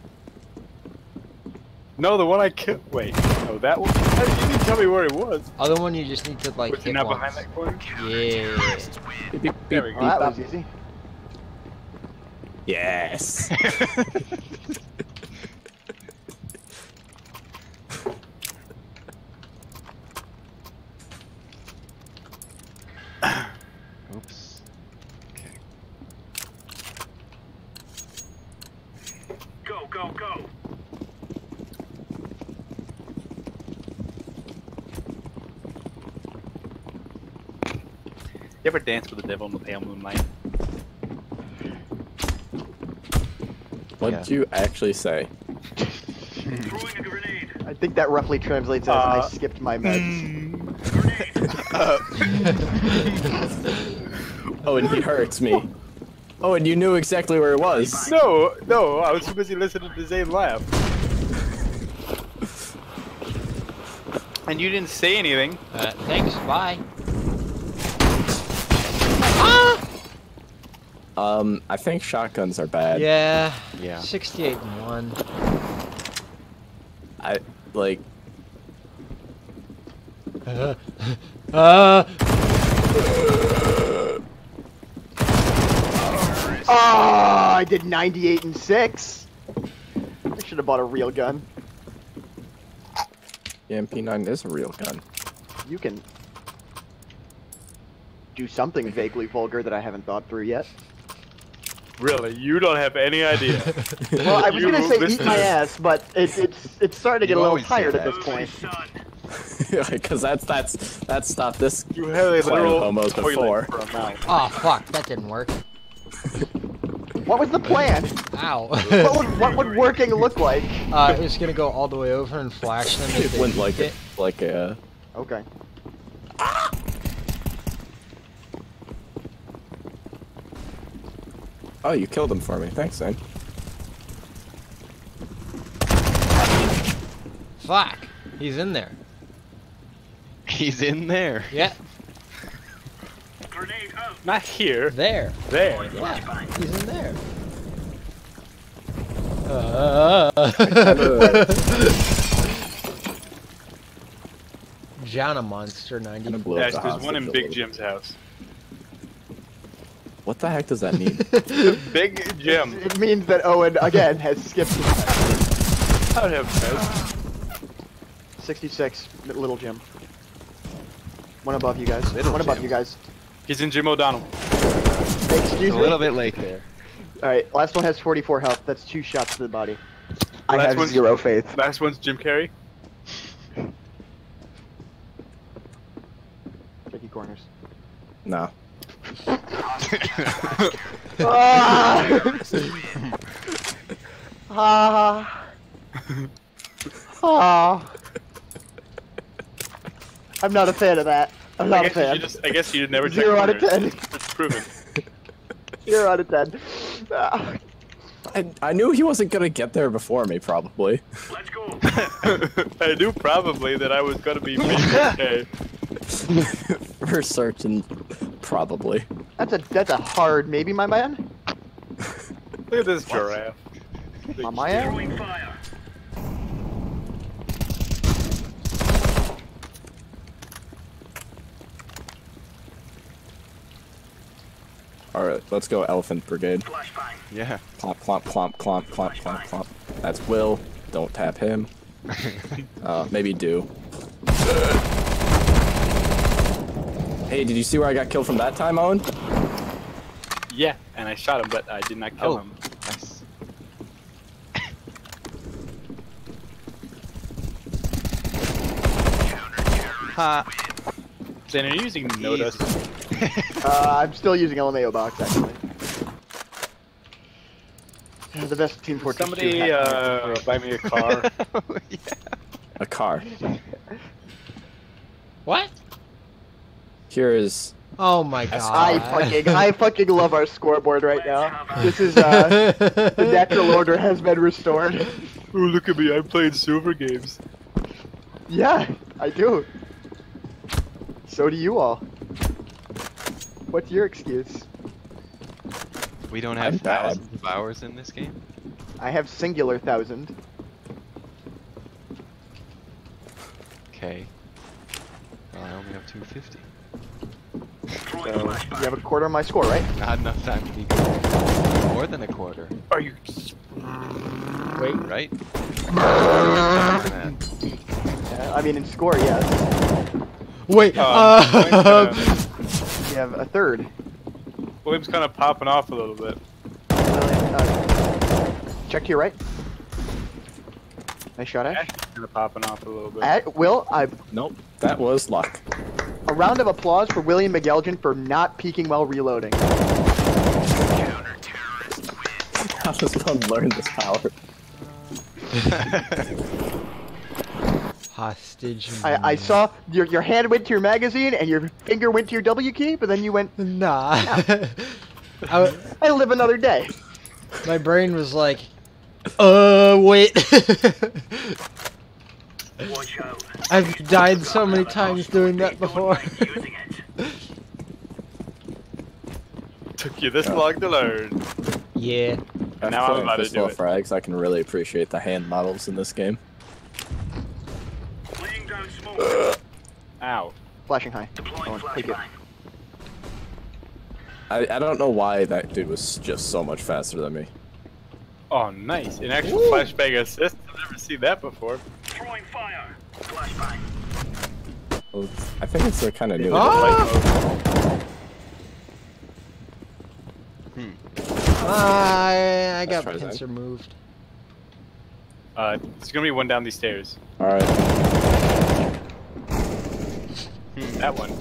No, the one I killed. Wait. No, that one. How did- You didn't tell me where it was. Oh, Other one you just need to like Was he hit not behind that corner? Yeah. Beep, beep, There we beep, go. Well, that was easy. Yes. ever dance with the devil in the pale moonlight? What'd you actually say? Throwing a grenade. I think that roughly translates as Uh, I skipped my meds. Oh, and he hurts me. Oh, and you knew exactly where it was. No, no, I was too busy listening to Zane laugh. And you didn't say anything. Uh, thanks. Bye. Um, I think shotguns are bad. Yeah. Yeah. 68 and 1. I like. Uh, uh, Ah, I did 98 and 6. I should have bought a real gun. The MP9 is a real gun. You can do something vaguely vulgar that I haven't thought through yet. Really, you don't have any idea. Well, I was You gonna say eat listeners. my ass, but it, it's it's starting to get You a little tired at this point. Son. Because that's that's that's stopped this. You have a Quite literal homos before. for a oh, fuck. That didn't work. What was the plan? Ow. what, would, what would working look like? uh, it was gonna go all the way over and flash them. It they went like it. a, like a. Okay. Oh, you killed him for me. Thanks, Zane. Fuck. He's in there. He's in there. Yeah, Grenade out. Not here. there. There. Yeah, he's in there. Uh, Jana Monster Kinda 94. blew up Yes, the there's one in Big. Jim's house. What the heck does that mean? Big Jim. It means that Owen again has skipped his test. I would have 66, Little Jim. One above you guys. Little One above you guys. He's in Jim O'Donnell. Excuse a me. little bit late there. All right, last one has 44 health. That's two shots to the body. I Last have one's- zero faith. Last one's Jim Carrey. Tricky corners. no. Ah! ah! Ah! I'm not a fan of that. I'm not a fan. should just, I guess you should never check Zero out of corners. ten. It's proven. Zero out of ten. Ah. I, I knew he wasn't gonna get there before me, probably. Let's go. I knew probably that I was gonna be maybe okay. For certain, probably. That's a that's a hard maybe, my man. Look at this giraffe. My man. Alright, let's go Elephant Brigade. Yeah. Clomp, clomp, clomp, clomp, clomp, clomp, clomp. That's Will. Don't tap him. Uh, maybe do. Hey, did you see where I got killed from that time, Owen? Yeah, and I shot him, but I did not kill Oh. him. Nice. Ha. Zane, are you using Notice? Uh, I'm still using LMAO box actually. The best Team Fortress 2 Somebody hat. uh, buy me a car. yeah. A car. What? Here is. Oh my god. I fucking I fucking love our scoreboard right now. This is uh the natural order has been restored. oh, look at me! I'm playing silver games. Yeah, I do. So do you all. What's your excuse? We don't I'm have bad. thousands of hours in this game. I have singular thousand. Okay. Well, I only have 250. So you have a quarter of my score, right? Not enough time to be good. More than a quarter, Are you? Wait. right? Man. Uh, I mean, in score, yes. Wait. Um, Uh, You have a third. William's kind of popping off a little bit. Uh, check to your right. Nice shot, Ash. Kind of popping off a little bit. At Will, I Nope. That was luck. a round of applause for William McElgin for not peeking while reloading. How does one learn this power? hostage. I, I saw your your hand went to your magazine and your finger went to your W key, but then you went, Nah. I live another day. my brain was like, uh, wait. I've died so many times doing that before. Took you this long to learn. yeah. And now I'm about to do it. frags, I can really appreciate the hand models in this game. Ow. Flashing high. Owen, take it. I, I don't know why that dude was just so much faster than me. Oh, nice. An actual flashbang assist. I've never seen that before. throwing Well, I think it's kind of new. Ah! I I got try my that. pincer moved. Uh, there's gonna be one down these stairs. All right. That one.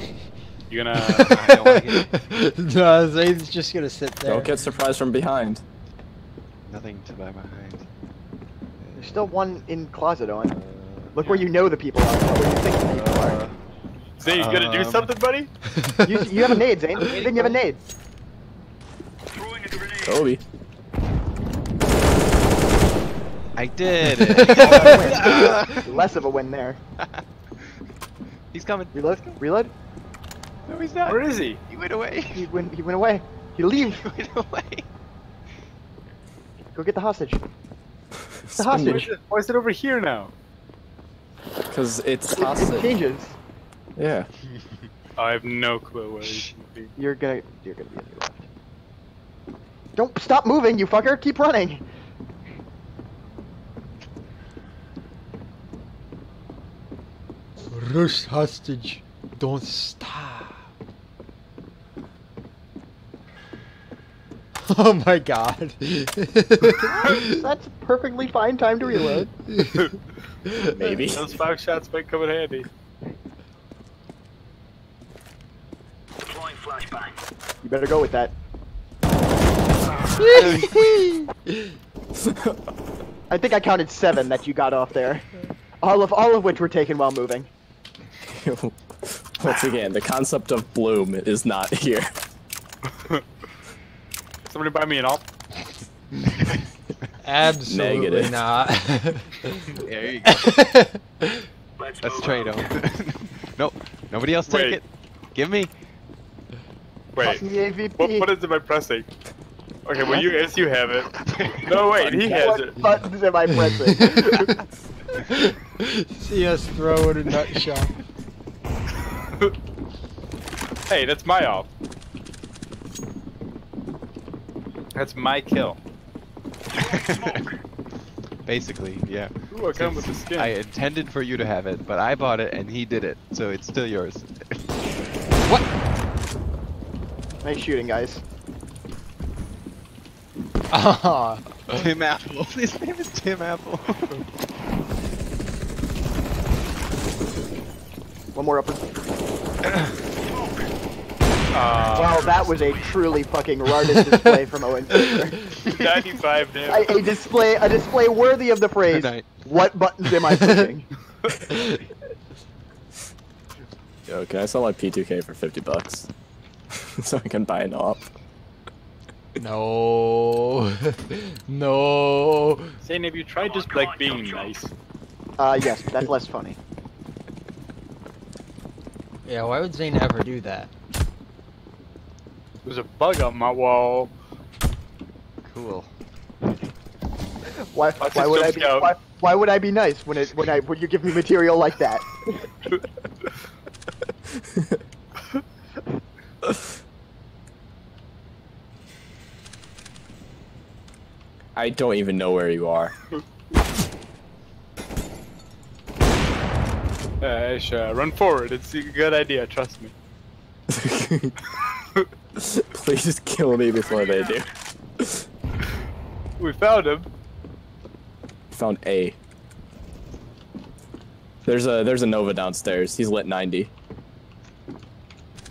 You're gonna. I don't want to no, Zane's just gonna sit there. Don't get surprised from behind. Nothing to buy behind. There's still one in closet, Owen. Look where you know the people are, not where you think the people are. Zane, you gonna do Um, something, buddy? You, you have a nade, Zane. Zane, you have a nade. Kobe. I did! Less of a win there. He's coming. Reload. Reload. No, he's not. Where is he? He went away. He went. He went away. He leave. He went away. Go get the hostage. The hostage. why is it over here now? Because it's It, it hostage. changes. Yeah. I have no clue where he should be. You're gonna. You're gonna be on your left. Don't stop moving, you fucker. Keep running. Rush hostage. Don't stop. Oh my god. That's perfectly fine time to reload. Maybe. Those five shots might come in handy. You better go with that. I think I counted seven that you got off there. All of all of which were taken while moving. Once again, the concept of bloom is not here. Somebody buy me an op. Absolutely Negative. not. There you go. Let's trade him. nope. Nobody else take Wait. it. Give me. Wait, The what, what is it am I pressing? Okay, well, you guess you have it. No, wait, he has What it. What buttons am I pressing? See us throw in a nutshell. Hey, that's my op. That's my kill. Basically, yeah. Ooh, I come with the skin. I intended for you to have it, but I bought it and he did it, so it's still yours. What? Nice shooting, guys. Ah, Tim Apple. His name is Tim Apple. One more upper. Uh, Wow, that was a truly fucking rarded display from Owen. Fisher. 95 damage. A, a display, a display worthy of the phrase. What buttons am I pushing? Yo, can I sell my P2K for 50 bucks? so I can buy an op. no. no. Saying, have you tried just like being nice? Uh, yes, that's less funny. Yeah, why would Zane ever do that? There's a bug on my wall. Cool. Why, why would I be? Why, why would I be nice when it when I when you give me material like that? I don't even know where you are. Uh, sure, run forward. It's a good idea, trust me. Please just kill me before they do. We found him. Found A. There's a there's a Nova downstairs. He's lit 90.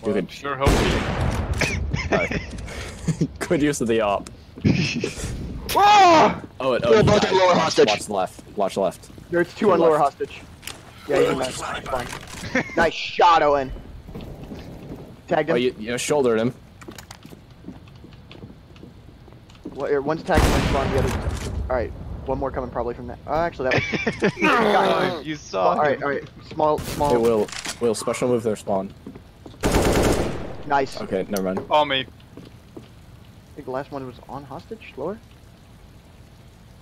Well, could- sure hope he. Good use of the op. Oh! Oh, it, Kill oh, both he the lower hostage. Watch left. Watch left. There's two on To lower hostage. Yeah, he's in that. Nice shot, Owen. Tagged him. Oh, you, you shouldered him. Well, here, one's tagged him and spawned the other. All right, one more coming probably from that. Oh, actually, that was. Oh, you saw all right, him. all right. Small, small. Hey, Will. Will, special move their spawn. Nice. Okay, never mind. All me. I think the last one was on hostage. Lower.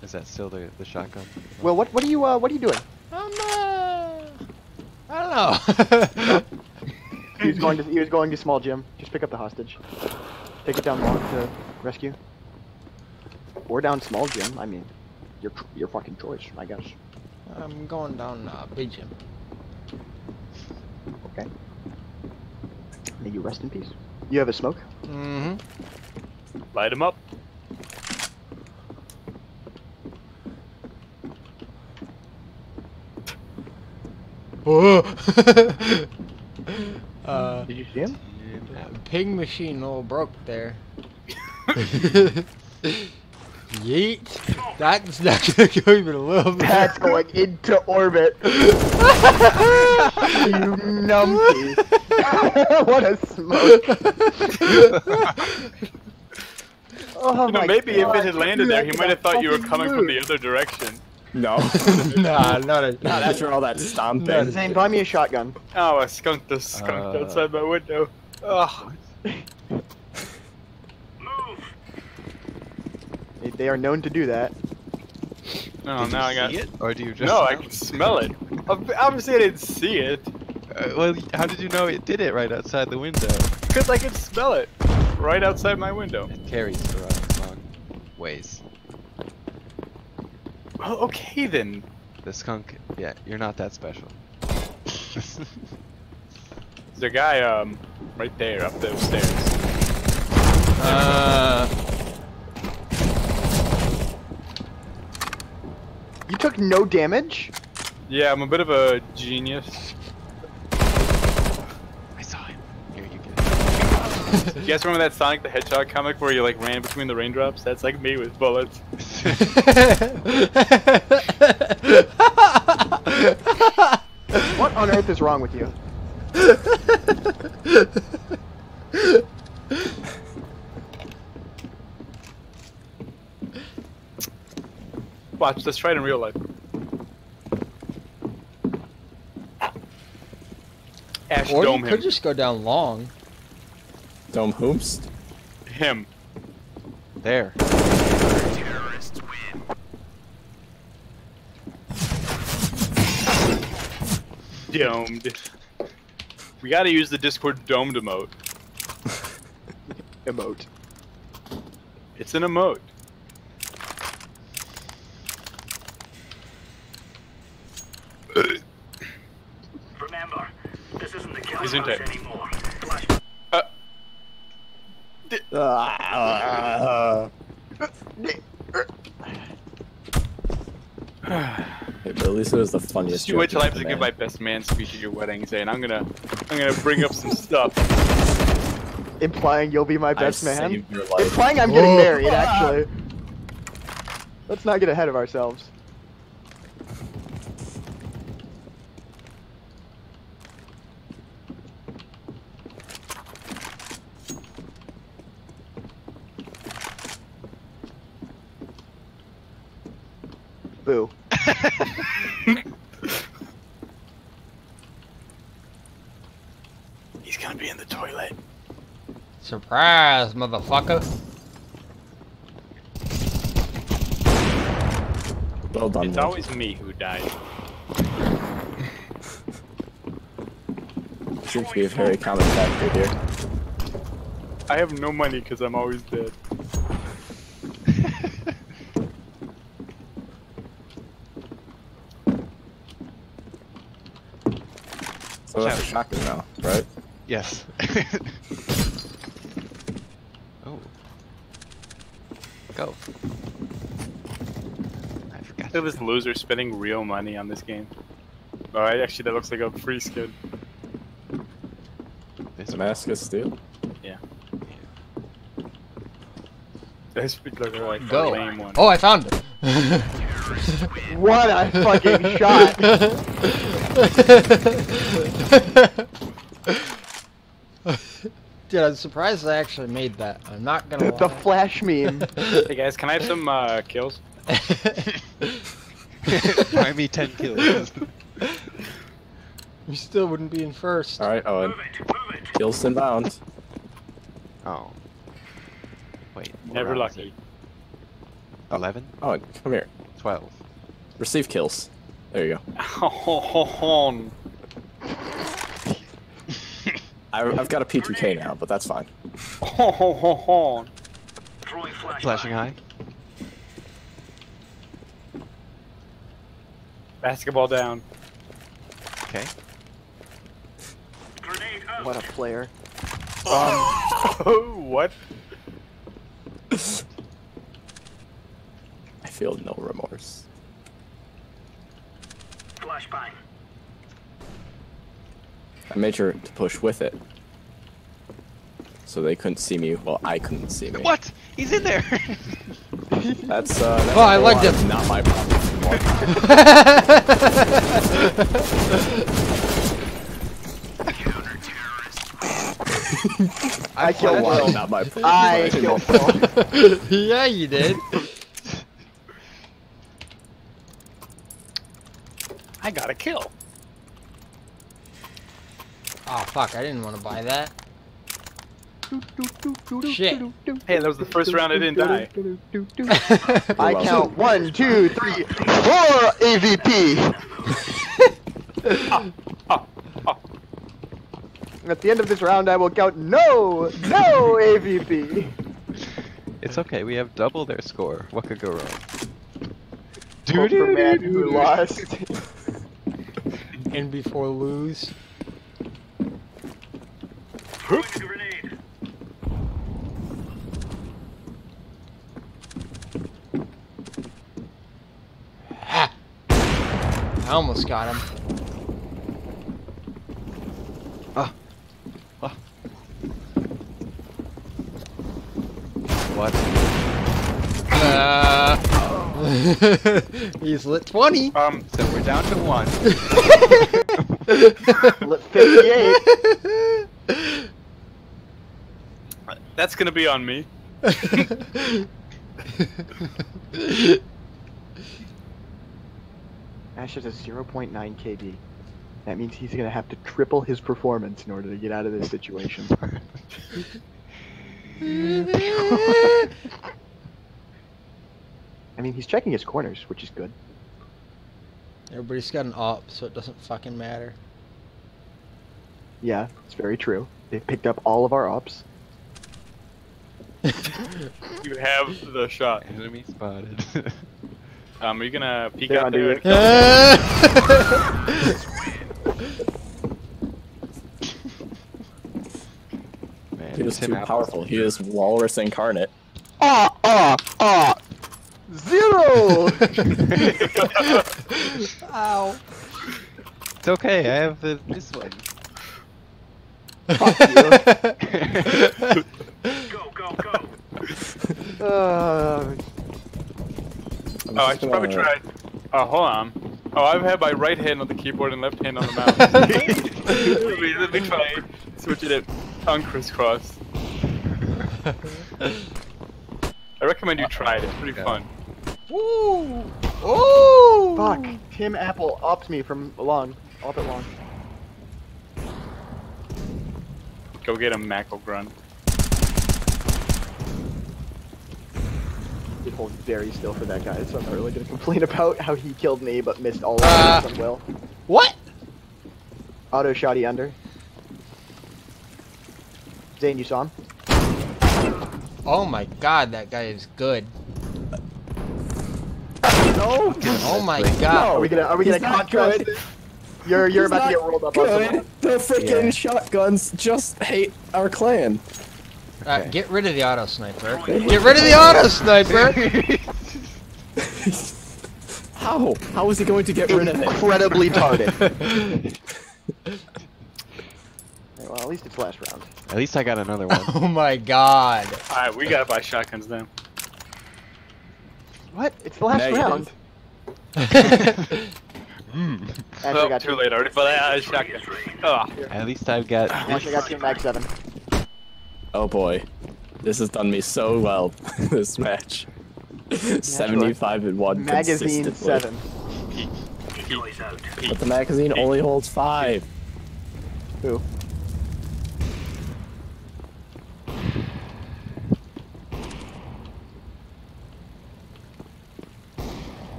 Is that still the, the shotgun? Well, what what are you uh what are you doing? I'm uh, I don't know. He was going to he was going to small gym. Just pick up the hostage. Take it down long to rescue. Or down small gym. I mean, your your fucking choice, I guess. I'm going down uh, big gym. Okay. May you rest in peace. You have a smoke? Mm-hmm. Light him up. Whoa. uh, Did you see him? pig machine all broke there. Yeet. That's not gonna go even a little bit. That's going into orbit. you numpty. what a smoke. oh You know, my maybe if it had landed there, he might have thought you were fucking coming from the other direction. No. nah, not a. Not after all that stomping. Zane, buy me a shotgun. Oh, I skunked the skunk Uh. outside my window. Oh, They- They are known to do that. no, Did now I you got. it, or do you just? No, I can smell it. Obviously, I didn't see it Uh, well, how did you know it did it right outside the window? because I could smell it right outside my window. It carries the right song. ways. Oh, okay then. The skunk, yeah, you're not that special. There's a guy um right there up those stairs. Uh, You took no damage? Yeah, I'm a bit of a genius. I saw him. Here, you get it. You guys remember that Sonic the Hedgehog comic where you like ran between the raindrops? That's like me with bullets. What on earth is wrong with you? Watch, let's try it in real life. Ash or dome you him. could just go down long. Dome hoomst. Him. There. Domed. We gotta use the Discord domed emote. Emote. It's an emote. Remember, this isn't the killing Isn't house it? anymore. Ah. Hey, but at least it was the funniest. Just you wait joke till I of have the to give my best man speech at your wedding, saying I'm gonna, I'm gonna bring up some stuff. Implying you'll be my I best man? saved your life. Implying I'm getting Whoa. married, actually. Let's not get ahead of ourselves. Boo. He's gonna be in the toilet. Surprise, motherfucker. Well done. It's Will. always me who dies. Seems to be a very common factor here. I have no money because I'm always dead. So that's a shotgun now, right? Yes. Go. I forgot. Look at this loser spending real money on this game. Oh, actually, that looks like a free skin. This Damascus steel. Yeah. would look like Go. a lame one. Oh, I found it. What a fucking shot! Dude, I'm surprised I actually made that. I'm not gonna the lie. flash meme. Hey guys, can I have some uh, kills? Buy me 10 kills. you still wouldn't be in first. All right, Owen. Move it, move it. Kills inbound. Oh. Wait. Never round lucky. 11? Owen, come here. 12. Receive kills. There you go. Hon. I, I've got a P2K now, but that's fine. Hon. Throwing flashbang. Flashing high. Basketball down. Okay. Grenade out. What a player. Um, oh, what? I feel no remorse. Flashbang. I made sure to push with it. So they couldn't see me while I couldn't see me. What? He's in there! That's, uh, that's Oh, I a liked him. of Not my problem. I killed Well, Will. not my problem. I killed Will. yeah, you did. I got a kill. Oh fuck! I didn't want to buy that. Shit. Hey, that was the first round I didn't die. I count one, two, three, four AVP. At the end of this round, I will count no, no AVP. It's okay. We have double their score. What could go wrong? Hope for man who lost. And before lose. Throwing. Ha! I almost got him. Ah. ah. What? Uh, he's lit 20. Um, so we're down to one. Lit 58. That's gonna be on me. Ash has a 0.9 KD. That means he's gonna have to triple his performance in order to get out of this situation. I mean, he's checking his corners, which is good. Everybody's got an op, so it doesn't fucking matter. Yeah, it's very true. They picked up all of our ops. You have the shot. Enemy spotted. Um, are you gonna peek They're out under there? and Man, He was too Apple's powerful. He is Walrus incarnate. Ah, ah, ah! Zero! Ow. It's okay. I have the, this one. Go, go, go. uh, Oh, I should probably try. Oh, hold on. Oh, I've had my right hand on the keyboard and left hand on the mouse. let, me, let me try switching it tongue crisscross. I recommend you try it. It's pretty Yeah. fun. Woo! Ooh! fuck. Tim Apple upped me from long. Up at long. Go get him, Makelgrun. Did hold very still for that guy, so I'm not really gonna complain about how he killed me but missed all of uh, us on Will. What? Auto shotty under. Zane, you saw him? Oh my god, that guy is good. No! Oh my No. god. Are we gonna are we He's gonna not contrast good. it? You're you're He's about to get rolled up on Good. The freaking Yeah. shotguns just hate our clan. Uh, Okay. get rid of the auto sniper. Get rid of the auto sniper! How? How is he going to get rid of it? Incredibly tarded. well, at least it's last round. At least I got another one. oh my god. Alright, we gotta buy shotguns now. What? It's the last Negative. round. Hmm. Ash, I Oh, got too you. late already, but I had a shotgun. Ugh. At least I've got Ash, I got two in mag 7. Oh boy. This has done me so well, this match. 75 and 1 Magazine 7. But the magazine only holds 5. Who?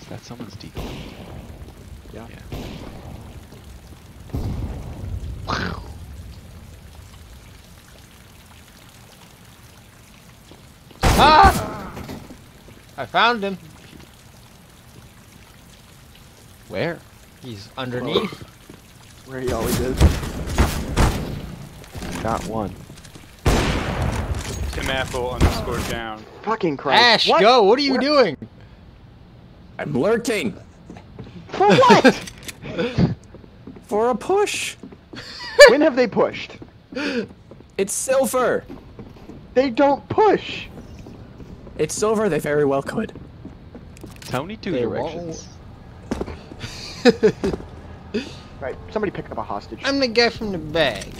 Is that someone's decoy? Yeah. Ah! I found him. Where? He's underneath. Where he always is. Got one. Tim Apple underscore down. Fucking Christ. Ash, What? go! What are you Where- doing? I'm lurking For what? for a push. when have they pushed? It's silver. They don't push. It's silver. They very well could. Tell me two They directions. Right, somebody pick up a hostage. I'm the guy from the bag.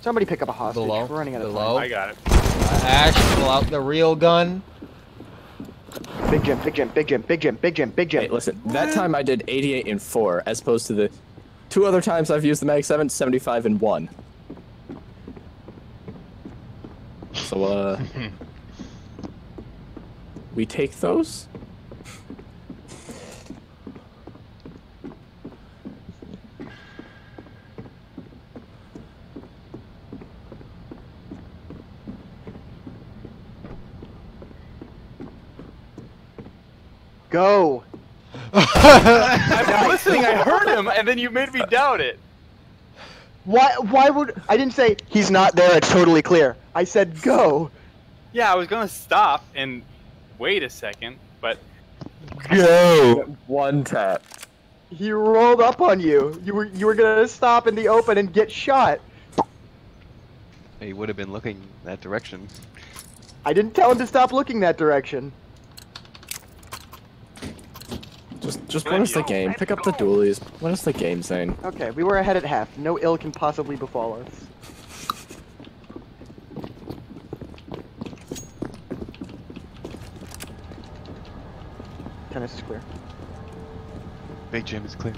Somebody pick up a hostage. Below. We're running out of Below. I got it. Uh, Ash, pull out the real gun. Big Jim, Big Jim, Big Jim, Big Jim, Big Jim, Big Jim. Hey, listen. That time I did 88 and 4, as opposed to the Two other times I've used the Mag 7, 75 and 1. So, uh... we take those? Go! I'm listening. I heard him, and then you made me doubt it. Why? Why would I didn't say he's not there? It's totally clear. I said go. Yeah, I was gonna stop and wait a second, but Go. One tap. He rolled up on you. You were you were gonna stop in the open and get shot. He would have been looking that direction. I didn't tell him to stop looking that direction. Just, just what is the game? Pick up the dualies. What is the game saying? Okay, we were ahead at half. No ill can possibly befall us. Tennis is clear. Big Jim is clear.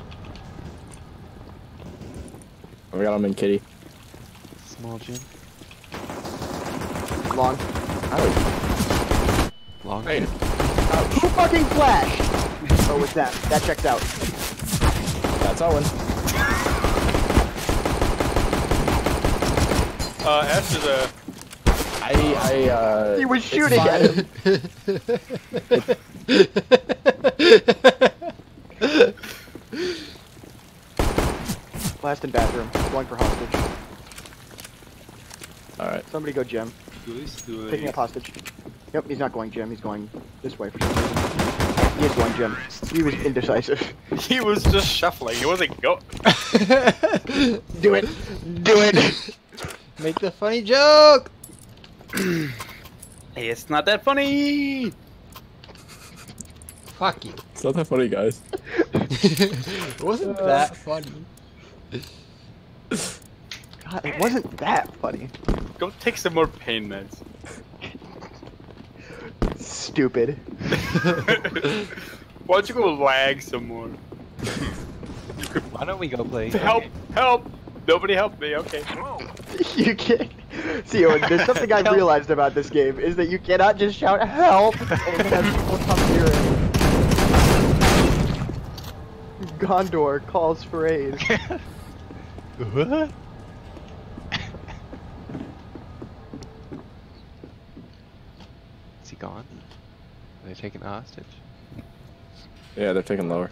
We got him in kitty. Small Jim. Long. Long Hey. Jim. Uh, who fucking flashed? Oh, it's that. That checks out. That's Owen. uh, Ash is a. I, I, uh. He was shooting at fine. him. Last in bathroom. Going for hostage. Alright. Somebody go Jim. Picking up hostage. Yep, he's not going Jim. He's going this way for some reason. He is one Jim. He was indecisive. He was just shuffling. He wasn't go. Do it. Do it. Make the funny joke. Hey, it's not that funny. Fuck you. It's not that funny, guys. it wasn't that funny. God, it wasn't that funny. Go take some more pain meds. Stupid. Why don't you go lag some more? Why don't we go play? Help! Help! Nobody help me. Okay. You can't. See, Owen, there's something I've realized about this game is that you cannot just shout help and have people come near it. Gondor calls for aid. what? Is he gone? Are they taking the hostage? Yeah, they're taking lower.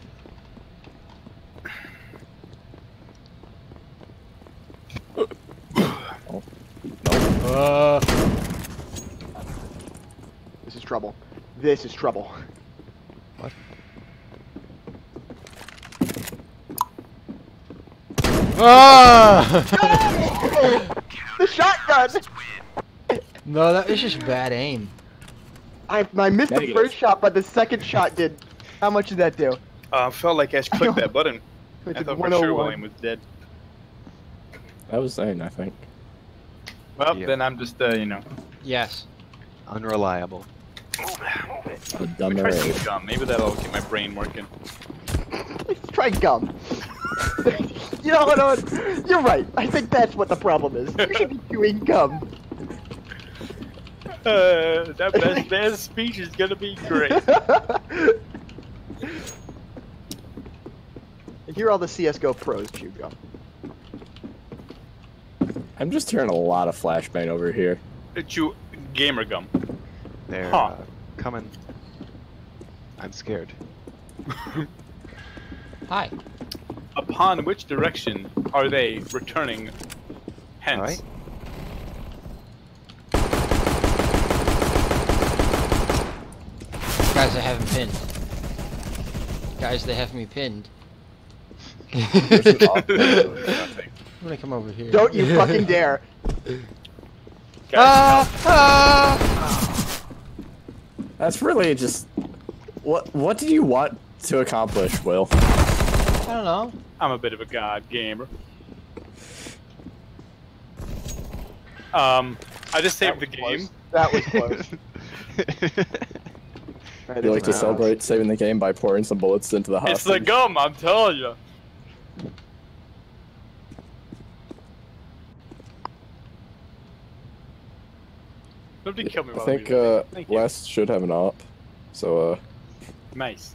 Oh. No. Uh, This is trouble. This is trouble. What? ah! the shotgun! no, that was just bad aim. I, I missed the first shot, but the second shot did. How much did that do? Uh, felt like Ash clicked that button. It I thought for sure William was dead. That was Zane, I think. Well, Yeah. then I'm just, uh, you know. Yes. Unreliable. The Let me dumber try some gum. Maybe that'll get my brain working. Let's try gum. you know what? Owen? You're right. I think that's what the problem is. You should be doing gum. Uh, that best man's speech is gonna be great. I hear all the CSGO pros chew gum. I'm just hearing a lot of flashbang over here. Chew gamer gum. They're Huh. uh, coming. I'm scared. Hi. Upon which direction are they returning? Hence. Guys, I have him pinned. Guys, they have me pinned. There's an op- Nothing. I'm gonna come over here. Don't you fucking dare. Guys, Ah! Ah! That's really just. What What do you want to accomplish, Will? I don't know. I'm a bit of a god gamer. Um, I just saved the game. close. That was close. That You is like to nice. celebrate saving the game by pouring some bullets into the hostage. It's the gum, I'm telling you. Nobody kill me I think we uh, West should have an op. So uh, Nice.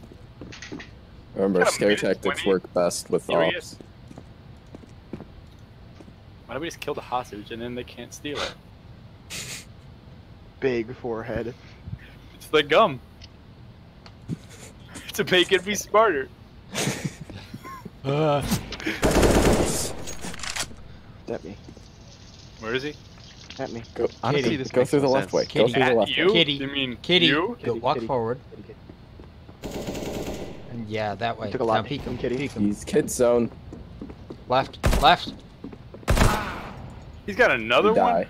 remember, Got scare tactics 20. work best with Here ops. Why don't we just kill the hostage and then they can't steal it? Big forehead. It's the gum. to make it be smarter. Uh, At me. Where is he? At me. Go, Honestly, Kitty. this go makes through the no left sense. way. Go Kitty. through the left you? way. Kitty. You mean Kitty. you? Go walk kitty, forward. kitty, kitty. And yeah, that way. Took a lot Now to peek him, him. Kitty. Peek him. He's kid zone. Left. Left. He's got another one. die.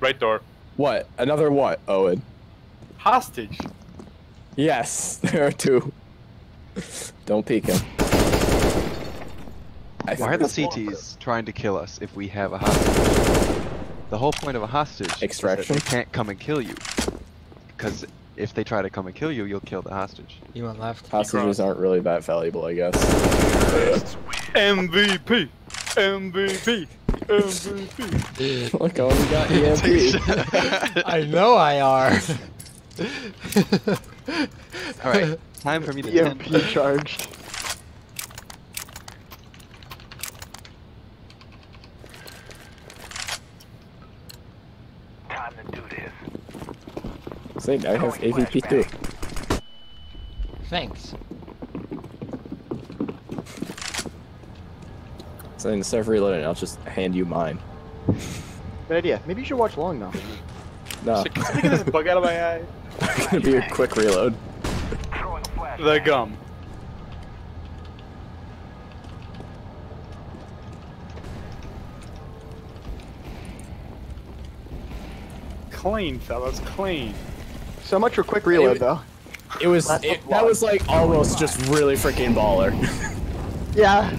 Right door. What? Another what, Owen? Hostage. Yes, there are two. Don't peek him. I Why are the this- CTs trying to kill us if we have a hostage? The whole point of a hostage is that Extraction? they can't come and kill you. Because if they try to come and kill you, you'll kill the hostage. You went left. Hostages aren't really that valuable, I guess. MVP. MVP. MVP. Look, Owen got EMP. I know I are. Alright, time for me to EMP tend- charged. Time to do this. Say, I have AVP too. Thanks. So instead of reloading, I'll just hand you mine. Good idea. Maybe you should watch long now. No, Can I get this bug out of my eye? It's gonna be a quick reload. Throwing a flash. The gum. Clean, fellas, clean. So much for quick reload It- though. It was it, that was like almost just really freaking baller. Yeah.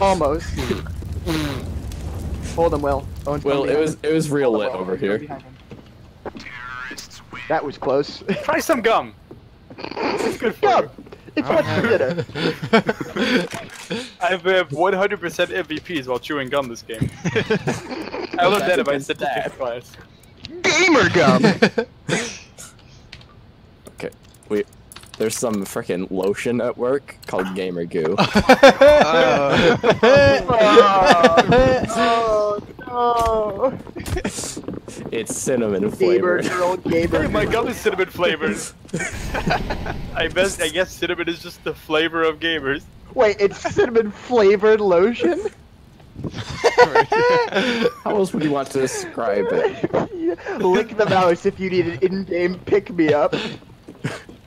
Almost. Hold him, Will. Owen's well, coming it was it was real lit over Owen's here. Behind him. That was close. Try some gum. It's good for yeah, you. it's what you did it. I've uh, 100% MVPs while chewing gum this game. I learned that in my That's a good statistics class. Gamer gum! Okay, wait. There's some freaking lotion at work called Gamer Goo. oh, no. It's cinnamon Gamer flavored. girl. Hey, my gum is cinnamon flavored. I guess I guess cinnamon is just the flavor of gamers. Wait, it's cinnamon flavored lotion? How else would you want to describe it? Lick the mouse if you need an in-game pick-me-up.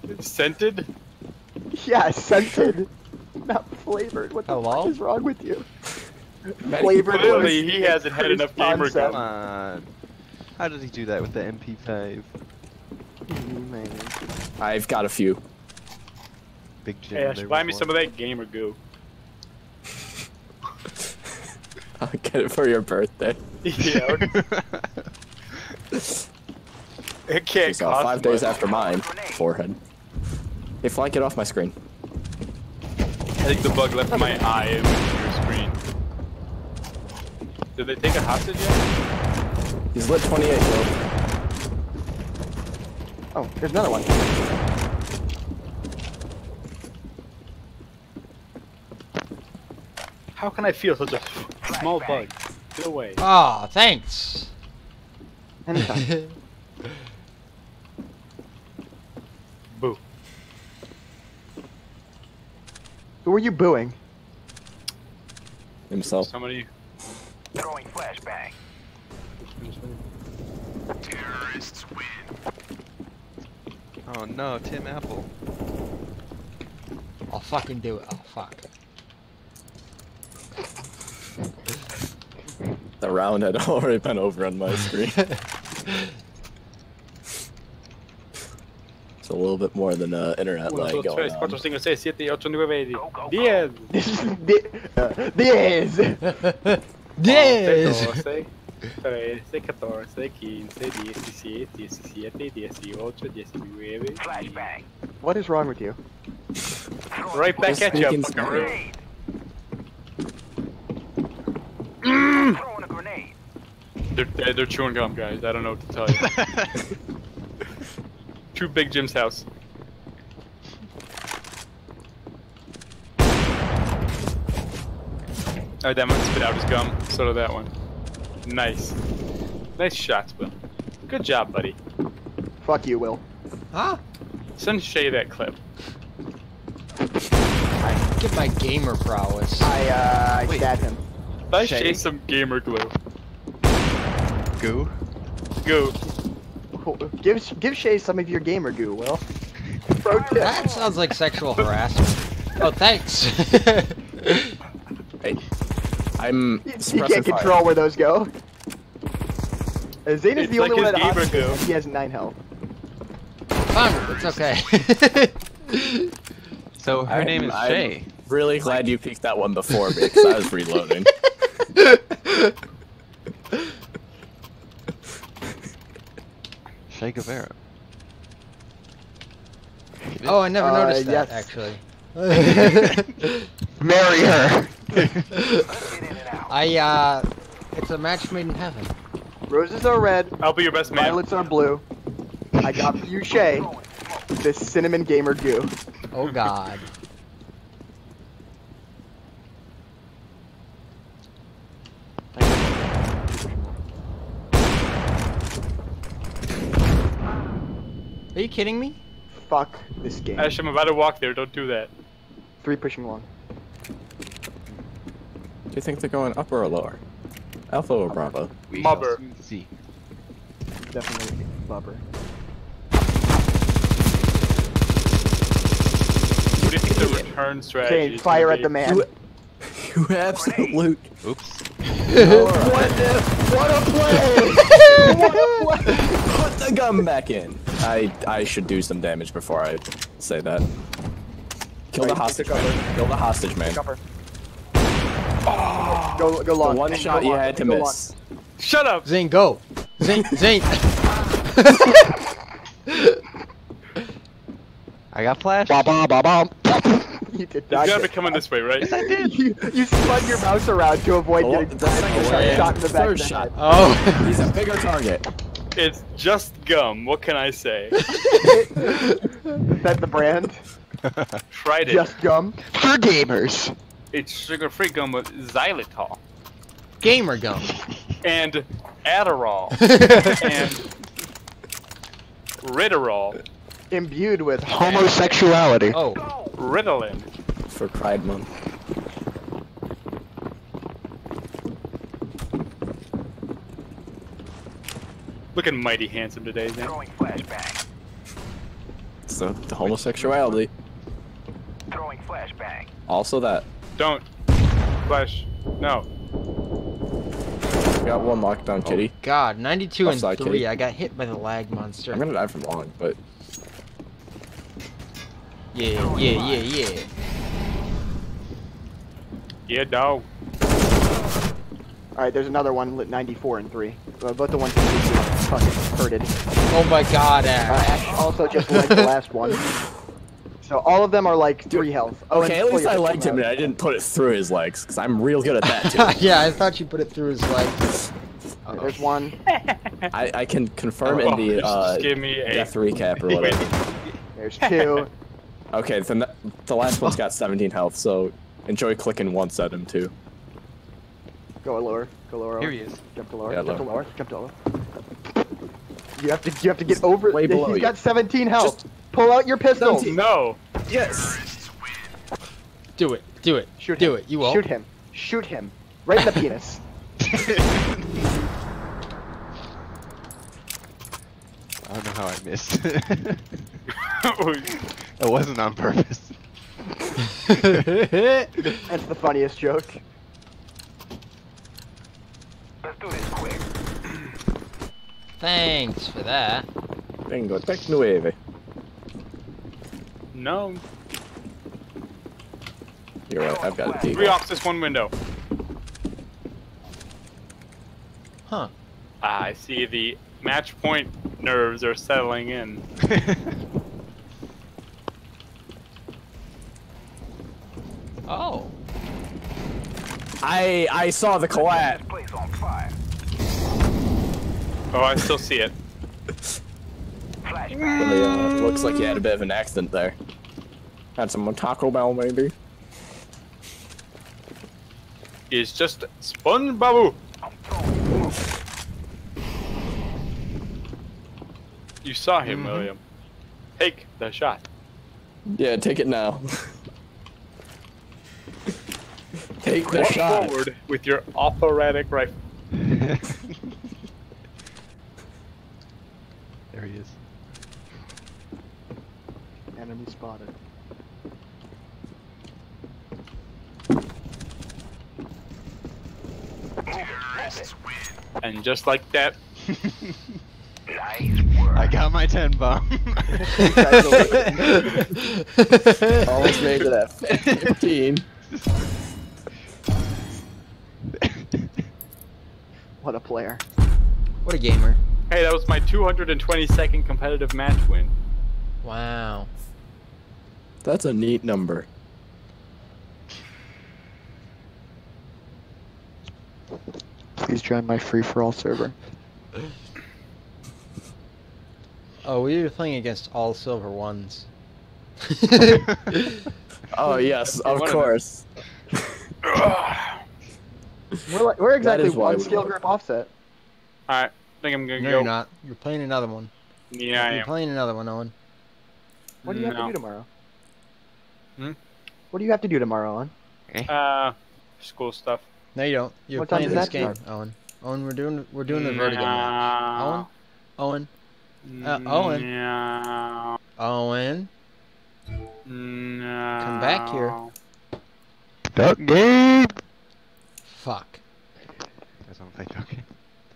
It's scented. Yeah, scented. Not flavored. What the Hello? fuck is wrong with you? Maddie, Flavored Clearly, he hasn't had enough gamer concept. Come on. How did he do that with the MP5? Hmm, Man. I've got a few. Big Jim. Hey, Ash, buy was me some of that gamer goo. I'll get it for your birthday. Yeah, it can't So cost five days much. after mine, forehead. Hey, flank it off my screen. I think the bug left my eye in your screen. Did they take a hostage yet? He's lit 28, bro. Oh, there's another one. How can I feel such a small bug? Get away. Ah, thanks. Anytime. Boo. Who are you booing? Himself. Somebody. Throwing flashbang. Terrorists win. oh no, Tim Apple. I'll fucking do it. Oh fuck. The round had already been over on my screen. It's a little bit more than uh, internet lag 1, 2, going 3, on. 4, 5, 6, 7, 8, 9, 10. Go, go, go. 10. This is the, uh, this. yes. 12, 13, 14, 15, 16, 17, 18, 19, Flashbang. What is wrong with you? Right back Just at you, speaking Throwing a grenade. They're, they're, they're chewing gum, guys. I don't know what to tell you. True Big Jim's house. Alright, that one spit out his gum. So did that one. Nice. Nice shots, Will. Good job, buddy. Fuck you, Will. Huh? Send Shay that clip. Look at my gamer prowess. I uh, I Wait. stabbed him. Let's Shay. chase some gamer glue. Goo. Go. Give give Shay some of your gamer goo, Will. Pro tip. That sounds like sexual harassment. Oh, thanks. Hey, I'm You- You can't fire. control where those go. Zane is It's the like only one that hot gamer he has nine health. Fine, it's okay. So her I'm- name is I'm Shay. Really glad you peeked that one before me because I was reloading. Shay Guevara. oh, I never Uh, noticed that, yes. actually. Marry her. I, uh, it's a match made in heaven. Roses are red, I'll be your best man. violets are blue. I got for you, Shay, this cinnamon gamer goo. Oh god. Are you kidding me? Fuck this game. Ash, I'm about to walk there. Don't do that. Three pushing one. Do you think they're going up or lower? Alpha or Bravo? We shall Mubber. Definitely bubber. What do you think the return strategy Shane, is fire at the man. You- You absolute. Oops. What the? What a play! what a play! Put the gun back in. I I should do some damage before I say that. Kill the hostage man. Kill the hostage man. Cover. Ah. Go, go The one and shot you long, had to go long. miss. Shut up! Zane, go! Zane, Zane! I got flash. Ba ba ba ba. You did You not gotta be get- coming this way, right? Yes, I you, you spun your mouse around to avoid Oh, getting the second shot, shot in the back Third of the shot. Oh! He's a bigger target. It's just gum. What can I say? Is that the brand? Tried it. Just gum. For gamers. It's sugar-free gum with xylitol Gamer gum. and Adderall and Ritterol, Imbued with homosexuality. Oh, Ritalin. For Pride Month. Looking mighty handsome today, Zane. Throwing flashbang. So the homosexuality. Throwing flashbang. Also that. Don't. Flash. No. Got one lockdown, kitty. God, 92 and Offside 3. kitty. I got hit by the lag monster. I'm gonna die from long, but Yeah, yeah, yeah, yeah. Yeah, dog. Alright, there's another one lit 94 and 3. Uh, both the ones fucking hurted. Oh my god, Uh, Ash. Ash also just liked the last one. So all of them are like 3 health. Oh, okay. At least I liked him, and. I didn't put it through his legs, because I'm real good at that too. yeah, I thought you put it through his leg. Uh-oh. There's one. I, I can confirm Oh, in the uh, give me a. death recap or whatever. There's two. Okay, then the, the last one's got 17 health, so enjoy clicking once at him too. Go lower. Go lower. Here he is. Jump to lower. Yeah, jump to lower. lower. Jump to lower. You have to. You have to get over. Way below He's you. got 17 health. Pull out your pistol. No. Yes. Do it, do it, Shoot do him. it. You won't. Shoot him. Shoot him. Right in the penis. I don't know how I missed. it wasn't on purpose. That's the funniest joke. Let's do this quick. Thanks for that. Bingo, tech nueve. No. You're right, I've got a Three deagle. off this one window. Huh. Ah, I see the match point nerves are settling in. Oh. I I saw the collat. This place on fire. Oh, I still see it. Flashbang. Really, uh, looks like you had a bit of an accident there. Had some Taco Bell maybe. It's just SpongeBob. I'm. You saw him, Mhm. William. Take the shot. Yeah, take it now. Take the Walk shot. forward with your operatic rifle. there he is. Enemy spotted. And just like that, I got my 10 bomb. Almost made it at 15. What a player. what a gamer. hey, that was my 222nd competitive match win. Wow. That's a neat number. Please join my free for all server. Oh, we were playing against all silver ones. Oh yes, of of course. We're, like, we're exactly one we skill love group offset. Alright, I think I'm gonna no, go. you're not. You're playing another one. Yeah, I You're am. playing another one, Owen. What do you have to do tomorrow? Hmm? What do you have to do tomorrow, on? Uh, school stuff. No, you don't. You're What playing this game, start? Owen. Owen, we're doing we're doing the vertigo match. Owen, Owen, Uh, Owen. No. Owen. No. Come back here. Duck game! Fuck. You guys wanna play duck game?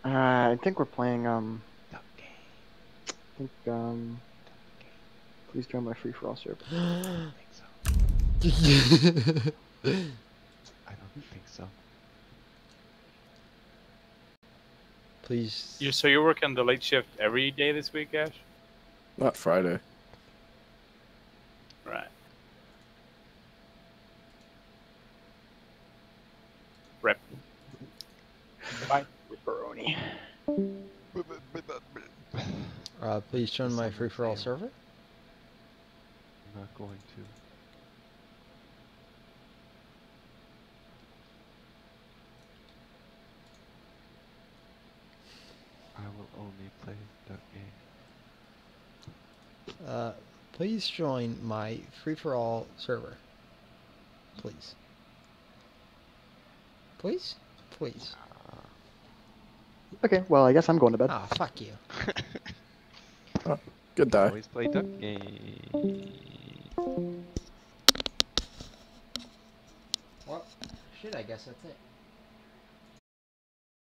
Uh, I think we're playing, um, Duck game. I think, um, please join my free for all server. I think so. I don't think so. Please. You so you're working the late shift every day this week, Ash? Not Friday. Right. Rep. Bye. Pepperoni. Uh, please join my free for all server. I'm not going to. Only play duck game. Uh, please join my free for all server. Please. Please? Please. Okay, well, I guess I'm going to bed. Ah, fuck you. Good die. Always play duck game. Well, shit, I guess that's it.